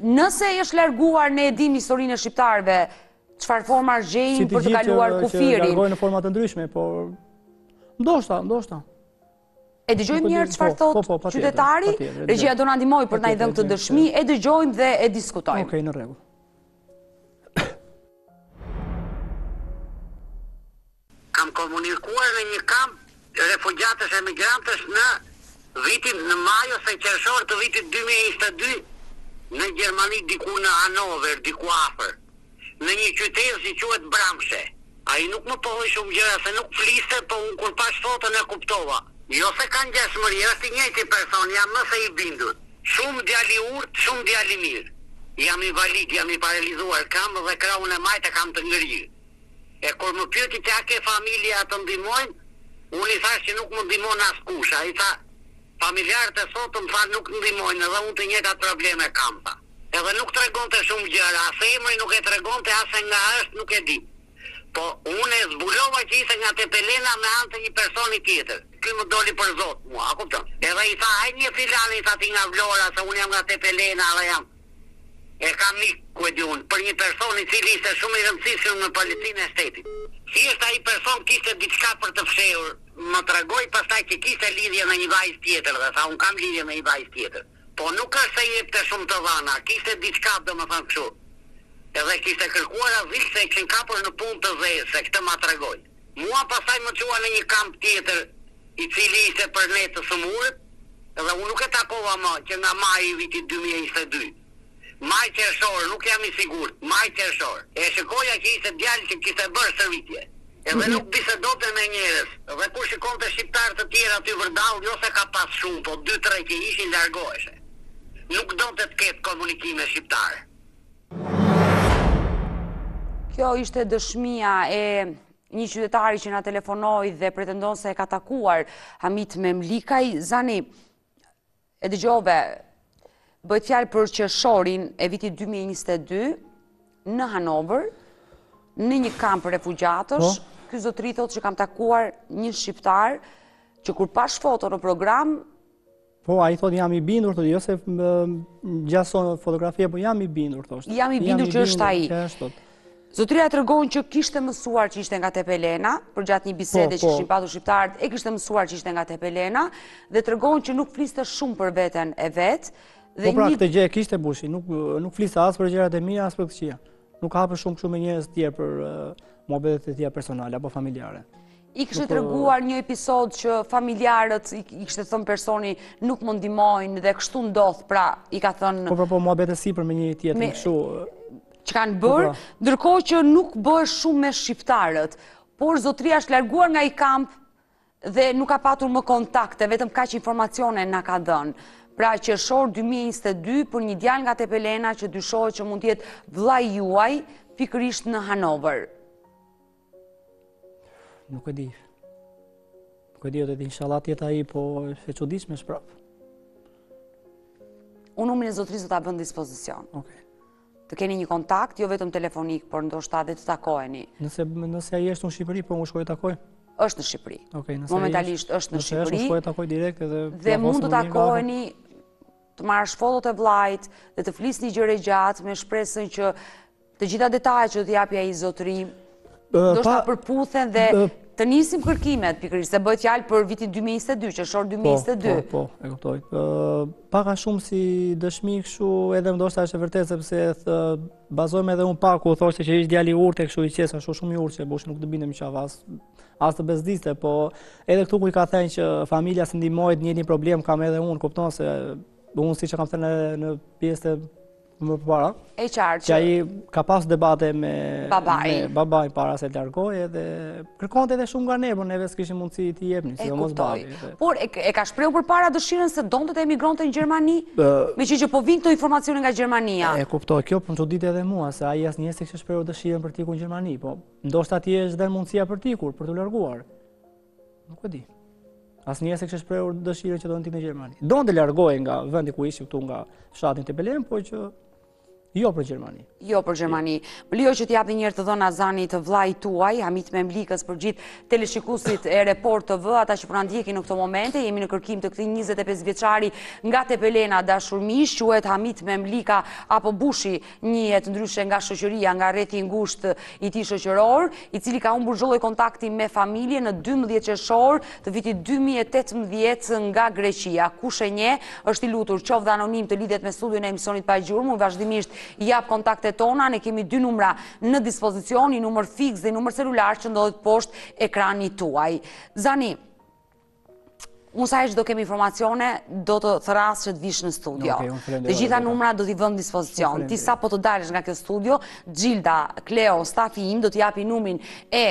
[SPEAKER 1] nëse është larguar ne e dimë historinë e shqiptarëve, çfarë forma gjejnë për të kaluar kufirin? Si
[SPEAKER 9] të gjithë që largohen në forma të ndryshme, por ndoshta, ndoshta.
[SPEAKER 1] E dëgjojmë po, njëherë çfarë po, thotë po, qytetari, regjia do na ndihmojë për të na e dhënë këtë dëshmi, e dëgjojmë dhe e diskutojmë.
[SPEAKER 9] Okej, në rregull.
[SPEAKER 10] Kam komunikuar në një kamp refugjatësh emigrantësh në vitin në maj ose qershor të vitit 2022 në Gjermani diku në Hanover, diku afër. në një qytet që quhet Bramsche. Ai nuk më pohoi shumë gjëra se nuk fliste, po unë kur pashë foton e kuptova. Jo se ka ngjashmëri, është i njëjti person, jam më se i bindur. Shumë djalë i urtë, shumë djalë i mirë. Jam invalid, jam i paralizuar, kam dhe krahun e majtë e kam të ngrirë. E kur më pyeti që a ke familje a të ndihmojnë, unë i thashë që nuk më ndihmon askush. Ai tha, Familjarët e sotëm tha nuk të ndihmojnë, edhe unë të njëjtat probleme kam, tha. Edhe nuk tregonte shumë gjëra, as emrin nuk e tregonte as se nga është nuk e di. Po unë e zbulova që ishte nga Tepelena me anë të një personi tjetër. Ky më doli për zot mua, a kupton? Edhe i tha a e njeh filanin i tha ti nga Vlora se unë jam nga Tepelena dhe atë e kam mik ku e di unë për një person i cili ishte shumë i rëndësishëm në policinë e shtetit. Thjesht ai person kishte diçka për të fshehur, më tregoi pastaj që kishte lidhje me një vajzë tjetër dhe tha unë kam lidhje me një vajzë tjetër. Po nuk është se jepte shumë të dhëna, kishte diçka domethënë kështu. Edhe kishte kërkuar azil se e kishin kapur në punë të zezë, se këtë ma tregoi. Mua pastaj më çuan në një kamp tjetër, i cili ishte për ne të sëmurët, edhe unë nuk e takova më që nga maji i vitit dy mijë e njëzet e dy. Maj qershor, nuk jam i sigurt, maj qershor. E shikoja që ishte djalë që kishte bërë stërvitje. Edhe nuk bisedonte me njerëz. Dhe kur shikonte shqiptarë të tjerë aty vërdallë, jo se ka pas shumë, po dy tre që ishin largoheshe. Nuk donte të ketë komunikim me shqiptarët.
[SPEAKER 1] Kjo ishte dëshmia e një qytetari që na telefonoi dhe pretendon se e ka takuar Hamit Memlikajn. Zani, E dëgjove, bëhet fjalë për qershorin e vitit 2022 në Hanover, në një kamp refugjatësh, po. ky zotëri thotë që kam takuar një shqiptar që kur pashë foto në program
[SPEAKER 9] Po, ai thotë jam i bindur, thotë, jo se ngjason fotografia, po jam i bindur, thotë.
[SPEAKER 1] Jam i bindur që është ai. Zotëria tregon që kishte mësuar që ishte nga Tepelena, përgjatë një bisede po, që po. kishin patur shqiptarët, e kishte mësuar që ishte nga Tepelena dhe tregon që nuk fliste shumë për veten e vet.
[SPEAKER 9] Po pra, këtë gjë e kishte Bushi, nuk nuk fliste as për gjërat e mira, as për të këqija. Nuk hapej shumë kështu me njerëz të tjerë për uh, muhabetet e tija personale apo familjare.
[SPEAKER 1] I kishte treguar një episod që familjarët, i kishte thënë personi, nuk më ndihmojnë dhe kështu ndodh, pra, i ka thënë...
[SPEAKER 9] Po, po, po, muhabete sipër me njëri-tjetrin kështu...
[SPEAKER 1] Që kanë po, bërë, po. ndërkohë që nuk bëhej shumë me shqiptarët, por zotëria është larguar nga ai kamp dhe nuk ka patur më kontakte, vetëm kaq informacione na ka dhënë. Pra, qershor 2022 për një djalë nga Tepelena që dyshohet që mund të jetë vëllai juaj, pikërisht në Hanover.
[SPEAKER 9] Nuk e di. Nuk e di edhe inshallah të jetë ai, po është e çuditshme prap.
[SPEAKER 1] Unë numrin e zotërisë do ta vë në dispozicion. Okej. Të keni një kontakt, jo vetëm telefonik, por ndoshta edhe të takoheni.
[SPEAKER 9] Nëse nëse ai është në Shqipëri, po unë shkoj e takoj.
[SPEAKER 1] Është në Shqipëri. Okej, nëse momentalisht është në Shqipëri. Nëse
[SPEAKER 9] është, shkoj e takoj direkt edhe
[SPEAKER 1] dhe mund të takoheni të marrësh fotot e vëllait dhe të flisni gjerë e gjatë me shpresën që Të gjitha detajet që do të japi ai zotëri, ndoshta përputhen dhe të nisim kërkimet, pikërisht, se bëhet fjalë për vitin 2022, qershor 2022.
[SPEAKER 9] Po, po, po, e kuptoj. Pak a shumë si dëshmi kështu edhe ndoshta është e vërtetë, sepse thë, bazohem edhe unë pak ku, thoshte që ishte djalë i urtë kështu i qetë, shumë shumë i urtë, që Bushi nuk të bindem që avas, as të bezdiste, po edhe këtu ku i ka thënë që familja s'e ndihmoi një një problem, kam edhe unë, kupton se unë siç kam thënë në pjesë të më përpara.
[SPEAKER 1] E qartë.
[SPEAKER 9] Që ai ka pas debate me babain. Me babain para se të largohej dhe kërkonte edhe shumë nga ne, por neve s'kishim mundësi t'i jepnim, sidomos babai.
[SPEAKER 1] Por e, e ka shprehur përpara dëshirën se donte të emigronte në Gjermani, meqë që po vijnë këto informacione nga Gjermania.
[SPEAKER 9] E kuptoj, kjo po më çudit edhe mua se ai asnjëherë s'e kishte shprehur dëshirën për të ikur në Gjermani, po ndoshta atij i është dhënë mundësia për të ikur, për t'u larguar. Nuk e di. Asnjëherë s'e kishte shprehur dëshirën që donte të ikë në Gjermani. Donte të largohej nga vendi ku ishim këtu nga fshati në Tepelenë, por që Jo për Gjermani.
[SPEAKER 1] Jo për Gjermani. Më lejo që të jap njëherë të dhënat Zani të vëllait tuaj, Hamit Memlikës për gjithë teleshikuesit e Report TV, ata që po na ndjekin në këto momente, jemi në kërkim të këtij 25 vjeçari nga Tepelena, të dashur miq, quhet Hamit Memlika apo Bushi njihet ndryshe nga shoqëria, nga rrethi i ngushtë i tij shoqëror, i cili ka humbur çdo lloj kontakti me familjen në 12 qershor të vitit 2018 nga Greqia. Kush e njeh, është i lutur, qoftë dhe anonim të lidhet me studion e emisionit Pa Gjurmë, unë vazhdimisht i jap kontaktet tona, ne kemi dy numra në dispozicion, një numër fiks dhe një numër celular që ndodhet poshtë ekranit tuaj. Zani, Unë sa herë që do kem informacione, do të thërras që të vish në studio. Të gjitha numra do t'i vë në dispozicion. Ti sapo të dalësh nga kjo studio, Xhilda, Kleo, stafi im, do t'i japin numrin e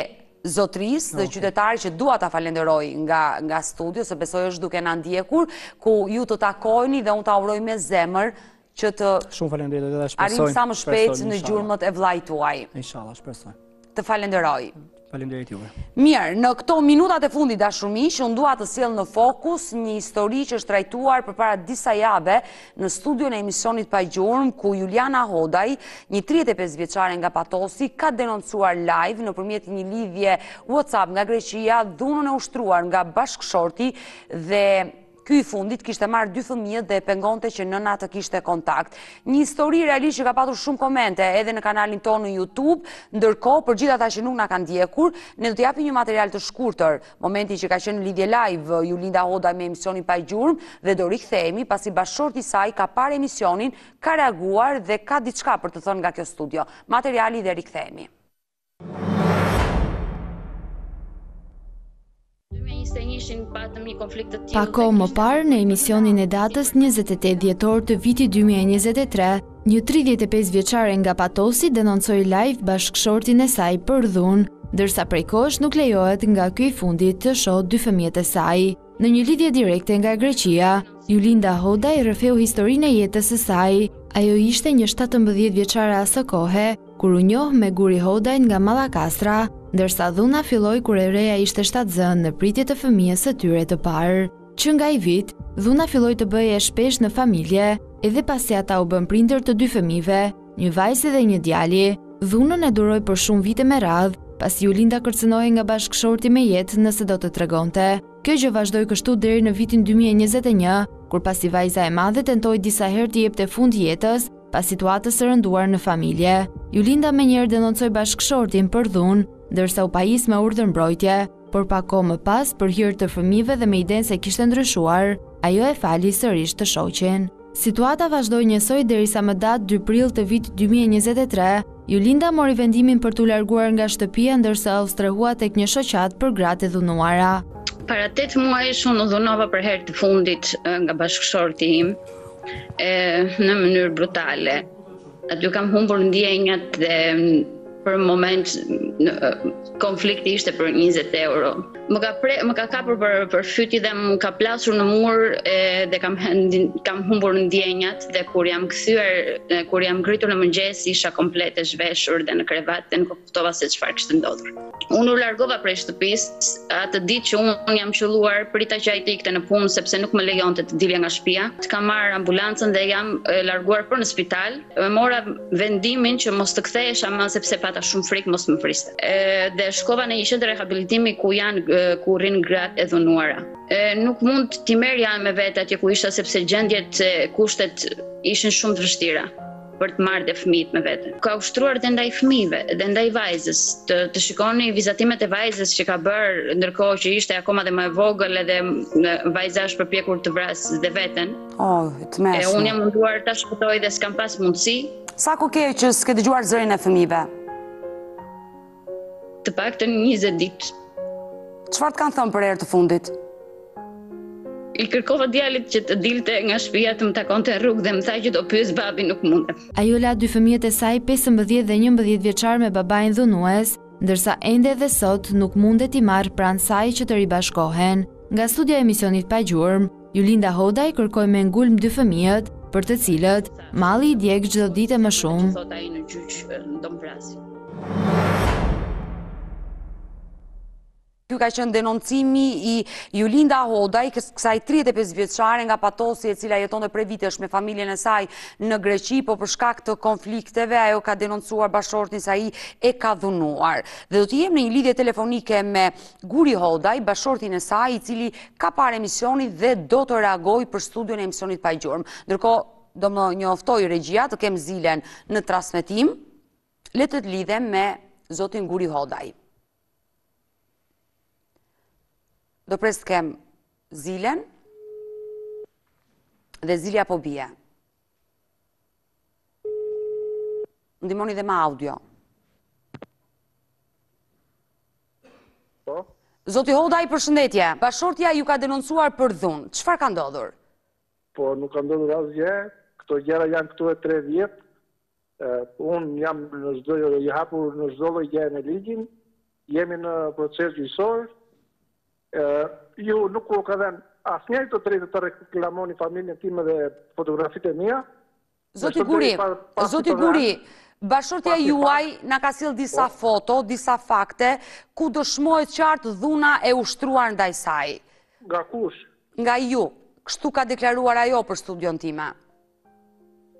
[SPEAKER 1] zotërisë dhe qytetarit që dua ta falenderoj nga studio, se besoj është duke na ndjekur, ku ju të takoheni dhe unë ta uroj me zemër, që të arrijmë sa më shpejt në gjurmët e vëllait tuaj.
[SPEAKER 9] Inshallah, shpresoj.
[SPEAKER 1] Të falenderoj.
[SPEAKER 9] Faleminderit juve.
[SPEAKER 1] Mirë, në këto minutat e fundit të dashur miq unë dua të sjell në fokus një histori që është trajtuar përpara disa jave në studion e emisionit Pa Gjurmë ku Juliana Hodaj, një 35 vjeçare nga Patosi, ka denoncuar live nëpërmjet një lidhjeje WhatsApp nga Greqia, dhunën e ushtruar nga bashkëshorti dhe Ky i fundit kishte marrë dy fëmijët dhe e pengonte që nëna të kishte kontakt. Një histori realisht që ka patur shumë komente edhe në kanalin tonë në YouTube, ndërkohë për gjithë ata që nuk na kanë ndjekur, ne do të japim një material të shkurtër, momentin që ka qenë në lidhje live Julinda Hodaj me emisionin Pa Gjurmë dhe do rikthehemi pasi bashkëshorti i saj ka parë emisionin, ka reaguar dhe ka diçka për të thënë nga kjo studio. Materiali dhe rikthehemi.
[SPEAKER 5] Pak kohë më parë, në emisionin e datës 28 dhjetor të vitit 2023, një 35 vjeçare nga Patosi denoncoi live bashkëshortin e saj për dhunë, ndërsa prej kohësh nuk lejohet nga ky i fundit të shohë dy fëmijët e saj. Në një lidhje direkte nga Greqia, Julinda Hodaj rrëfeu historinë e jetës së saj. Ajo ishte një 17 vjeçare asokohe, kur u njoh me Guri Hodajn nga Mallakastra, ndërsa dhuna filloi kur e reja ishte shtatzënë në pritje të fëmijës së tyre të parë. Që nga ai vit, dhuna filloi të bëhej e shpesh në familje, edhe pasi ata u bënë prindër të dy fëmijëve, Një vajze dhe një djali, dhunën e duroi për shumë vite me radhë, pasi Julinda kërcënohej nga bashkëshorti me jetë nëse do të tregonte. Kjo gjë vazhdoi kështu deri në vitin 2021, kur pasi vajza e madhe tentoi disa herë t'i jepte fund jetës, pas situatës së rënduar në familje. Julinda menjëherë denoncoi bashkëshortin për dhunë, ndërsa u pajis me urdhër mbrojtje. Por pak kohë më pas, për hir të fëmijëve dhe me idenë se kishte ndryshuar, ajo e fali sërisht të shoqin. Situata vazhdoi njësoj derisa më datë dy prill të vitit dy mijë e njëzet e tre, Julinda mori vendimin për t'u larguar nga shtëpia ndërsa u strehua tek një shoqatë për gratë e dhunuara.
[SPEAKER 11] Para tetë muajsh unë u dhunova për herë të fundit nga bashkëshorti im e në mënyrë brutale. Aty kam humbur ndjenjat dhe për moment konflikti ishte për 20 euro. Më ka pre, më ka kapur për për fyti dhe më ka plasur në mur e, dhe kam kam humbur ndjenjat dhe kur jam kthyer kur jam ngritur në mëngjes isha komplet e zhveshur dhe në krevat dhe nuk kuptova se çfarë kishte ndodhur. Unë u largova prej shtëpisë, atë ditë që unë jam qëlluar, prita që ai të ikte në punë sepse nuk më lejonte të dilja nga shtëpia. Të kam marrë ambulancën dhe jam larguar për në spital. E mora vendimin që mos të kthehesha më sepse pata shumë frikë mos më vriste. Dhe shkova në një qendër rehabilitimi ku janë ku rrin gratë e dhunuara. Nuk mund t'i merrja me vete atje ku isha sepse gjendjet, kushtet ishin shumë të vështira. për të marrë dhe fëmijët me vete. Ka ushtruar dhe ndaj fëmijëve dhe ndaj vajzës. Të, të shikoni vizatimet e vajzës që ka bërë ndërkohë që ishte akoma dhe më e vogël edhe vajza është përpjekur të vrasë dhe veten.
[SPEAKER 1] Oh, të mëshme.
[SPEAKER 11] E unë jam munduar ta shpëtoj dhe s'kam pas mundësi.
[SPEAKER 1] Sa kohë ke që s'ke dëgjuar zërin e fëmijëve?
[SPEAKER 11] Të paktën 20 ditë.
[SPEAKER 1] Çfarë të kanë thënë për herë të fundit?
[SPEAKER 11] I kërkova djalit që të dilte nga shpia të më takonte në rrugë dhe më tha që do pyes babin nuk mund.
[SPEAKER 5] Ajo la dy fëmijët e saj 15 dhe 11 vjeçar me babain dhunues, ndërsa ende dhe sot nuk mund t'i marrë pranë saj që të ribashkohen. Nga studioja e emisionit Pa Gjurmë, Julinda Hodaj kërkoi me ngulm dy fëmijët, për të cilët, malli i djeg çdo ditë
[SPEAKER 11] e më shumë.
[SPEAKER 1] Ky ka qënë denoncimi i Julinda Hodaj, kësaj 35 vjeçare nga Patosi e cila jetonte prej vitesh me familjen e saj në Greqi, po për shkak të konflikteve, ajo ka denoncuar bashortin se ai e ka dhunuar. Dhe do të jem në një lidhje telefonike me Guri Hodaj, bashortin e saj, i cili ka parë emisionin dhe do të reagojë për studion e emisionit pa gjurmë. Ndërkohë, do më njoftoj regjia të kem zilen në transmetim, le të të lidhem me zotin Guri Hodaj. Do pres të kem zilen dhe zilja po bie. Ndihmoni dhe me audio.
[SPEAKER 12] Po?
[SPEAKER 1] Zoti Hodaj përshëndetje, bashortja ju ka denoncuar për dhunë, çfarë ka ndodhur?
[SPEAKER 12] Po, nuk ka ndodhur asgjë, këto gjëra janë këtu e tre vjet, unë jam në çdo, i hapur në çdo lloj gjëje me ligjin, jemi në proces gjyqësor, Ju nuk ju ka dhënë asnjeri të drejtë të reklamoni familjen time dhe fotografitë e mia.
[SPEAKER 1] Zoti Guri, zoti Guri, bashortja juaj na ka sjellë disa po. foto, disa fakte ku dëshmohet qartë dhuna e ushtruar ndaj saj.
[SPEAKER 12] Nga kush?
[SPEAKER 1] Nga ju. Kështu ka deklaruar ajo për studion time.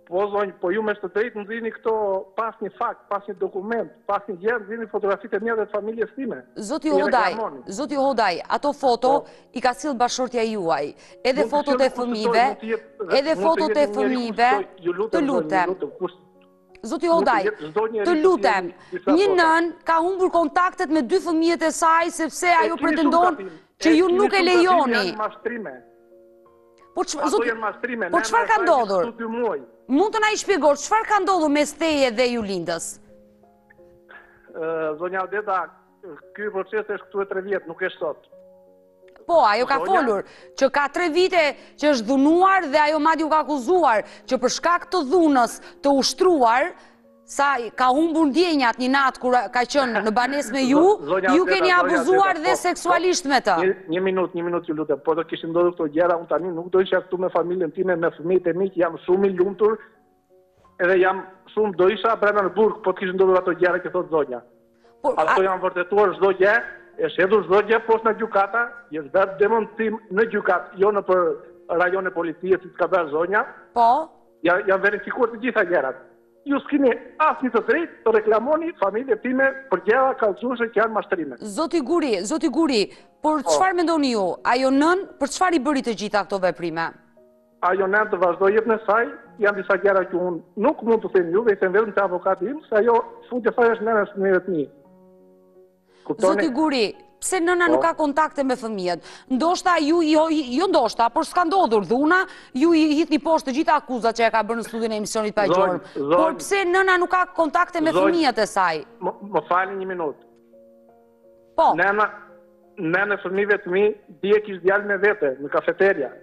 [SPEAKER 12] Po zonjë, po ju me ç'të drejtë nxirrni këto pa asnjë fakt, pa asnjë dokument, pa asnjë gjë, nxirrni fotografitë e mia dhe të familjes sime.
[SPEAKER 1] Zoti Hodaj, zoti Hodaj, ato foto i ka sjellë bashortja juaj. Edhe fotot e fëmijëve, edhe fotot e fëmijëve, të lutem. Zoti Hodaj, të lutem, një nënë ka humbur kontaktet me dy fëmijët e saj sepse ajo pretendon që ju nuk e lejoni. Po çfarë ka ndodhur? Mund të na i shpjegosh çfarë ka ndodhur mes teje dhe Julindës?
[SPEAKER 12] Zonja Odeta, ky proces është këtu e tre vjet, nuk është sot.
[SPEAKER 1] Po, ajo ka folur, që ka tre vite që është dhunuar dhe ajo madje ju ka akuzuar, që për shkak të dhunës të ushtruar, Sa i ka humbur ndjenjat një natë kur ka qenë në banesë me ju, ju keni abuzuar dhe po, seksualisht po, me të.
[SPEAKER 12] Një, një minutë, një minutë ju lutem. Po të kishin ndodhur këto gjëra, unë tani nuk do isha këtu me familjen time, me fëmijët e mi që jam shumë i lumtur. Edhe jam shumë do isha brenda në burg, po të kishin ndodhur ato gjëra që thotë zonja. Po, ato janë vërtetuar çdo gjë, është hedhur çdo gjë poshtë në gjykata, është bërë denoncim në gjykat, jo nëpër rajone policie, siç ka bërë zonja.
[SPEAKER 1] Po.
[SPEAKER 12] Ja, janë verifikuar të gjitha gjërat. Ju s'kini asnjë të drejtë të reklamoni familjen time për gjëra kallëzuese që janë mashtrime.
[SPEAKER 1] Zoti Guri, zoti Guri, por çfarë mendoni ju, ajo nënë për çfarë i bëri të gjitha këto veprime?
[SPEAKER 12] Ajo nënë të vazhdojë jetën e saj, janë disa gjëra që unë nuk mund t'u them juve, i them vetëm te avokati im, se ajo futja s'ha, është nënë e fëmijëve të mi.
[SPEAKER 1] Zoti Guri, pse nëna nuk ka kontakte me fëmijët? Ndoshta ju, jo, jo ndoshta, por s'ka ndodhur dhuna, ju i hidhni poshtë të gjitha akuzat që e ka bërë në studion e emisionit Pa Gjurmë. Por pse nëna nuk ka kontakte me fëmijët e saj?
[SPEAKER 12] Më falni një minutë.
[SPEAKER 1] Po.
[SPEAKER 12] Nëna, nëna e fëmijëve të mi, dje e kishte djalin me vete, në kafeteria.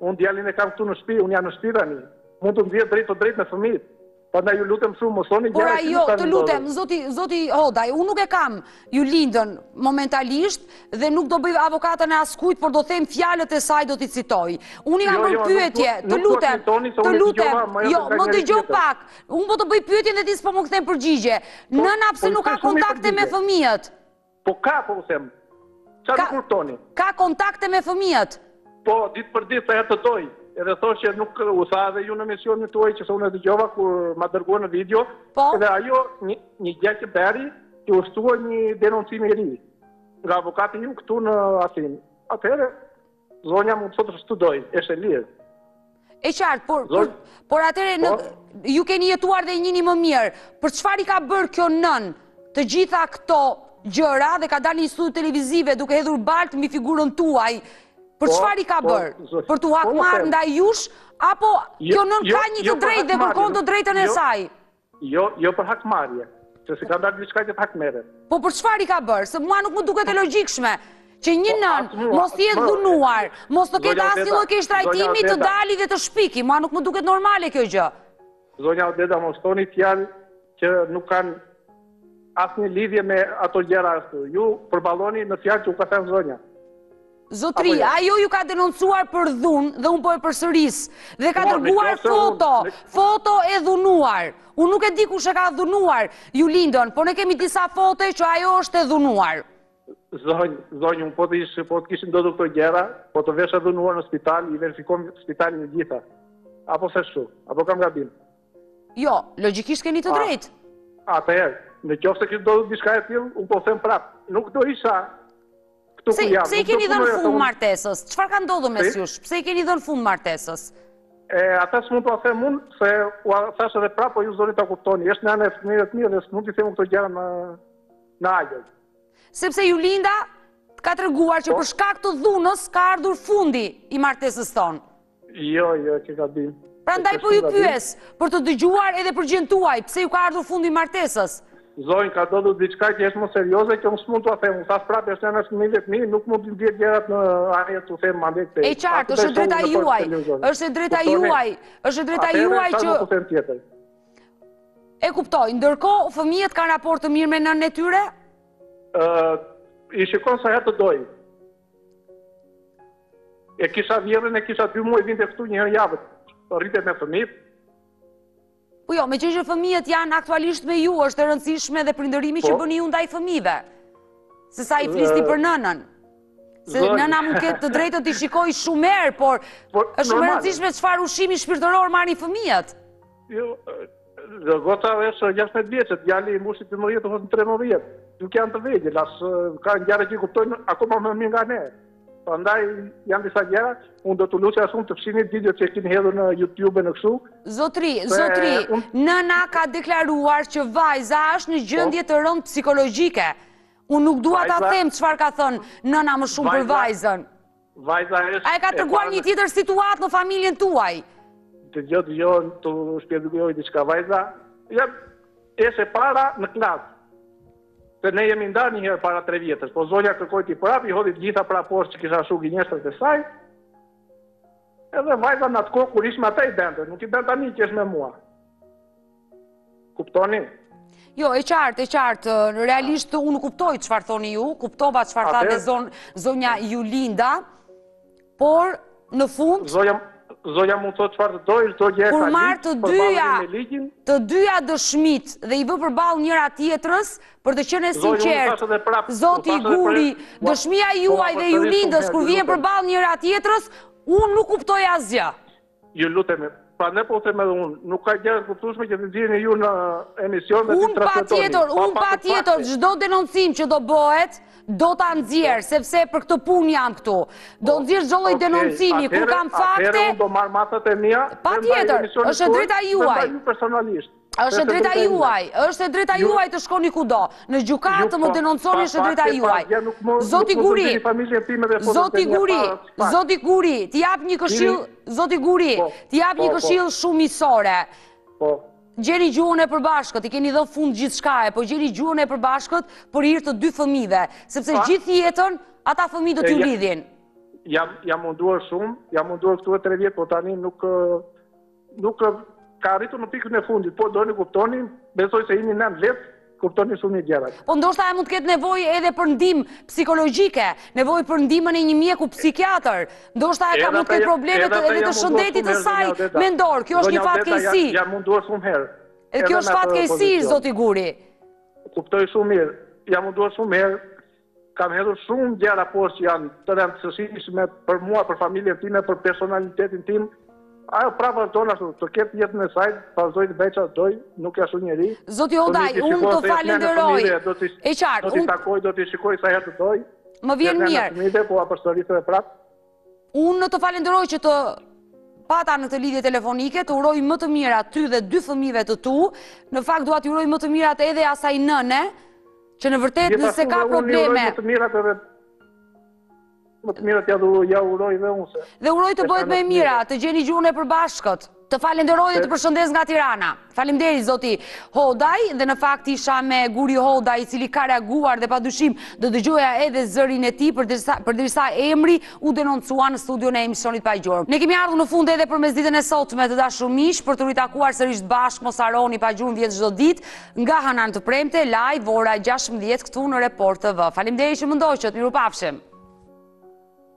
[SPEAKER 12] Unë djalin e kam këtu në shpi, unë jam në shpi tani. Mund të lidhet drejtpërdrejt me fëmijët. Prandaj ju lutem shumë mos
[SPEAKER 1] thoni gjëra që nuk kanë. Të lutem, zoti zoti Hodaj, unë nuk e kam Julindën momentalisht dhe nuk do bëj avokatën e askujt, por do them fjalët e saj do t'i citoj. Unë i kam, jo, bërë jo, pyetje, të lutem. Të lutem. Jo, më dëgjo pak. Unë po të bëj pyetjen dhe ti s'po më kthen përgjigje. Po, Nëna pse po, nuk ka kontakte me fëmijët?
[SPEAKER 12] Po ka, po u them. Ça nuk kuptoni?
[SPEAKER 1] Ka kontakte me fëmijët?
[SPEAKER 12] Po, ditë për ditë, sa herë të dojë. Edhe thosh që nuk u tha edhe ju në emisionin tuaj, që se unë e dëgjova kur ma dërguan videon.
[SPEAKER 1] Po?
[SPEAKER 12] Edhe ajo, një gjë që bëri, që u shtua një denoncim i ri. Nga avokati im këtu në Athinë. Atëhere, Zonja mund të thotë ç'të dojë, është e lirë.
[SPEAKER 1] E qartë, por, por, por atëherë, po? ju keni jetuar dhe e njihni më mirë. Për çfarë i ka bërë kjo nënë të gjitha këto gjëra dhe ka dalë në një studio televizive duke hedhur baltë mbi figurën tuaj? Për po, çfarë i ka po, bërë? Për t'u hakmarrë ndaj jush apo jo, kjo nënë jo, ka një jo, të drejtë dhe kërkon të drejtën e jo. saj?
[SPEAKER 12] Jo, jo për hakmarrje. Se s'i ka dalë diçka që të hakmerret.
[SPEAKER 1] Po për çfarë i ka bërë? Se mua nuk më duket e logjikshme që një po, nënë mos të jetë dhunuar, mos të ketë asnjë lloj keqtrajtimi të dali dhe të shpiki. Mua nuk më duket normale kjo gjë.
[SPEAKER 12] Zonja Odeta mos thoni fjalë që nuk kanë asnjë lidhje me ato gjëra ashtu. Ju përballoni në fjalë që u ka thënë zonja.
[SPEAKER 1] Zotri, ajo ju ka denoncuar për dhunë dhe unë po e përsëris dhe ka dërguar foto, foto e dhunuar. Unë nuk e di kush e ka dhunuar Julindën, por ne kemi disa foto që ajo është e dhunuar.
[SPEAKER 12] Zonjë, zonjë, unë po të ishte, po të kishin ndodhur këto gjëra, po të vesh e dhunuar në spital, i verifikon spitali të gjitha. Apo s'është kështu, apo kam gabim.
[SPEAKER 1] Jo, logjikisht keni të drejtë.
[SPEAKER 12] Atëherë, në qoftë se kish ndodhur diçka e tillë, unë po them prapë, nuk do isha Këtu ku jam.
[SPEAKER 1] Pse i keni dhënë fund martesës? Çfarë ka ndodhur mes jush? Pse i keni dhënë fund martesës?
[SPEAKER 12] E ato s'mund t'ua them unë se ua thashë edhe prapë, po ju s'doni ta kuptoni. Është nëna e fëmijëve të mi dhe s'mund t'i them këto gjëra në në ajër.
[SPEAKER 1] Sepse Julinda ka treguar që po. për shkak të dhunës ka ardhur fundi i martesës tonë.
[SPEAKER 12] Jo, jo, që
[SPEAKER 1] gabim. Prandaj po ju pyes, për të dëgjuar edhe përgjigjen tuaj, pse ju ka ardhur fundi martesës?
[SPEAKER 12] Zonjë, ka ndodhur diçka që është më serioze, që unë s'mund të athem, u thashë prapë, është janë është një hetim, nuk mund t'i nxjerr gjërat në ajër t'i them, ma ndekë të
[SPEAKER 1] e. E qartë, është e drejta juaj, është e drejta juaj, është e drejta juaj që... Atëherë, sa nuk të them tjetër. E kuptoj, ndërkohë, fëmijët kanë raport të mirë me nënën e tyre?
[SPEAKER 12] I shikon sa herë të dojë. E kisha vjehrrën, e kisha dy muaj, vinte këtu një herë në javë, rrinte me fëmijët.
[SPEAKER 1] Po jo, meqë që fëmijët janë aktualisht me ju, është e rëndësishme dhe prindërimi që po. bëni ju ndaj fëmijëve, se sa i flisni për nënën. Se nëna mund ta ketë të drejtën t'i shikojë shumë herë, por, por është shumë e rëndësishme çfarë ushqimi shpirtëror marrin fëmijët.
[SPEAKER 12] Jo, dhe goca është 16 vjeçe, djali mbushi 12, hyn 13. Nuk janë të vegjël, as ka ngjarje që i kuptojnë akoma më mirë nga ne. Prandaj janë disa gjëra, unë do t'ju lutesha shumë të fshini videon që e keni hedhur në YouTube në kështu.
[SPEAKER 1] Zotri, zotri, unë... nëna ka deklaruar që vajza është në gjendje të rëndë psikologjike. Unë nuk dua ta them çfarë ka thënë nëna më shumë për vajzën.
[SPEAKER 12] Vajza është
[SPEAKER 1] e para. E ka treguar një tjetër situatë në familjen tuaj?
[SPEAKER 12] Dëgjo, dëgjo, të shpjegoj diçka vajza. Ja, është e para në klasë. Se ne jemi ndarë një herë para tre vjetës, po zonja kërkoi të vijë prapë, i hodhi të gjitha prapë poshtë që kisha shumë gënjeshtrat e saj. Edhe vajza në atë kohë kur ishte me ata i bënte, nuk i bën tani që është me mua. Kuptoni?
[SPEAKER 1] Jo, e qartë, e qartë, realisht unë kuptoj çfarë thoni ju, kuptova çfarë tha zonja Julinda, por në fund...
[SPEAKER 12] Zonja mund të thotë çfarë të dojë, çdo gjë
[SPEAKER 1] e ka ligji, përballë me ligjin... Të dyja dëshmitë dhe i vë përballë njëra-tjetrës, për të qenë e sinqertë, zoti Guri, dëshmia juaj dhe Julindës, kur vijnë përballë njëra-tjetrës, unë nuk kuptoj asgjë.
[SPEAKER 12] Ju lutemi. Prandaj po ju them edhe unë, nuk ka gjëra të kuptueshme që t'i nxirrni ju në emision dhe t'i transmetoni.
[SPEAKER 1] Unë patjetër, unë patjetër çdo denoncim që do bëhet, do ta nxjerr, sepse për këtë punë jam këtu. Do nxjerr çdo lloj denoncimi kur kam fakte.
[SPEAKER 12] Atëherë unë do marr masat e
[SPEAKER 1] mia. Patjetër, është e drejta juaj. Ju personalisht. Është e drejta juaj, është e drejta juaj të shkoni kudo. Në gjykatë të më po, denonconi është e drejta juaj. Zoti Guri, zoti Guri, zoti Guri, t'ju jap një këshillë, zoti Guri, po, t'ju jap një po, këshillë shumë miqësore. Po. Gjeni gjuhën e përbashkët, i keni dhënë fund gjithçkaje, po gjeni gjuhën e përbashkët për hir të dy fëmijëve, sepse gjithë jetën ata fëmijë do t'ju lidhin.
[SPEAKER 12] Jam munduar shumë, jam munduar këtu e tre vjetë, po tani nuk Nuk ka arritur në pikën e fundit, por do ni kuptoni, besoj se jeni nënë vetë, kuptoni shumë mirë gjërat.
[SPEAKER 1] Po ndoshta ajo mund të ketë nevojë edhe për ndihmë psikologjike, nevojë për ndihmën e një mjeku psikiatër. Ndoshta ajo mund të ketë probleme edhe të shëndetit të saj mendor. Kjo është një fatkeqësi.
[SPEAKER 12] Jam munduar shumë herë.
[SPEAKER 1] Kjo është fatkeqësi zoti Guri.
[SPEAKER 12] Kuptoj shumë mirë. Jam munduar shumë herë. Kam hedhur shumë gjëra poshtë që janë të rëndësishme për mua, për familjen time, për personalitetin tim. Ajo prapë vazhdon ashtu, të ketë jetën e saj, vazhdojë të bëjë çfarë dojë, nuk e ashtu njeri.
[SPEAKER 1] Zoti Hodaj, unë të falenderoj. E qartë,
[SPEAKER 12] unë... Do t'i takoj, do t'i shikoj sa herë të dojë.
[SPEAKER 1] Më vjen mirë.
[SPEAKER 12] Dhe të nësë mide, po e përsëris dhe prapë.
[SPEAKER 1] Unë në të falenderoj që të pata në këtë lidhje telefonike, të uroj më të mirat ty dhe dy fëmijëve të tu, në fakt dua t'i uroj më të mirat edhe asaj nëne, që në vërtetë nëse ka probleme...
[SPEAKER 12] Më të mirat edhe... Më të mirat ia uroj dhe unë se.
[SPEAKER 1] Dhe uroj të bëhet më e mira, të gjeni gjuhën e përbashkët. Të falenderoj dhe të përshëndes nga Tirana. Falemderit, zoti Hodaj, dhe në fakt isha me Guri Hodaj, i cili ka reaguar dhe padyshim do dëgjoja edhe zërin e tij, përderisa emri u denoncua në studion e emisionit Pa Gjurmë. Ne kemi ardhur në fund edhe për mesditën e sotme të dashur miq, për t'u ritakuar sërish bashkë, mos harroni Pa Gjurmë vjen çdo ditë, nga e hëna në të premte, live, ora 16 këtu në Report TV. Falemderit që më ndoqët, mirupafshim.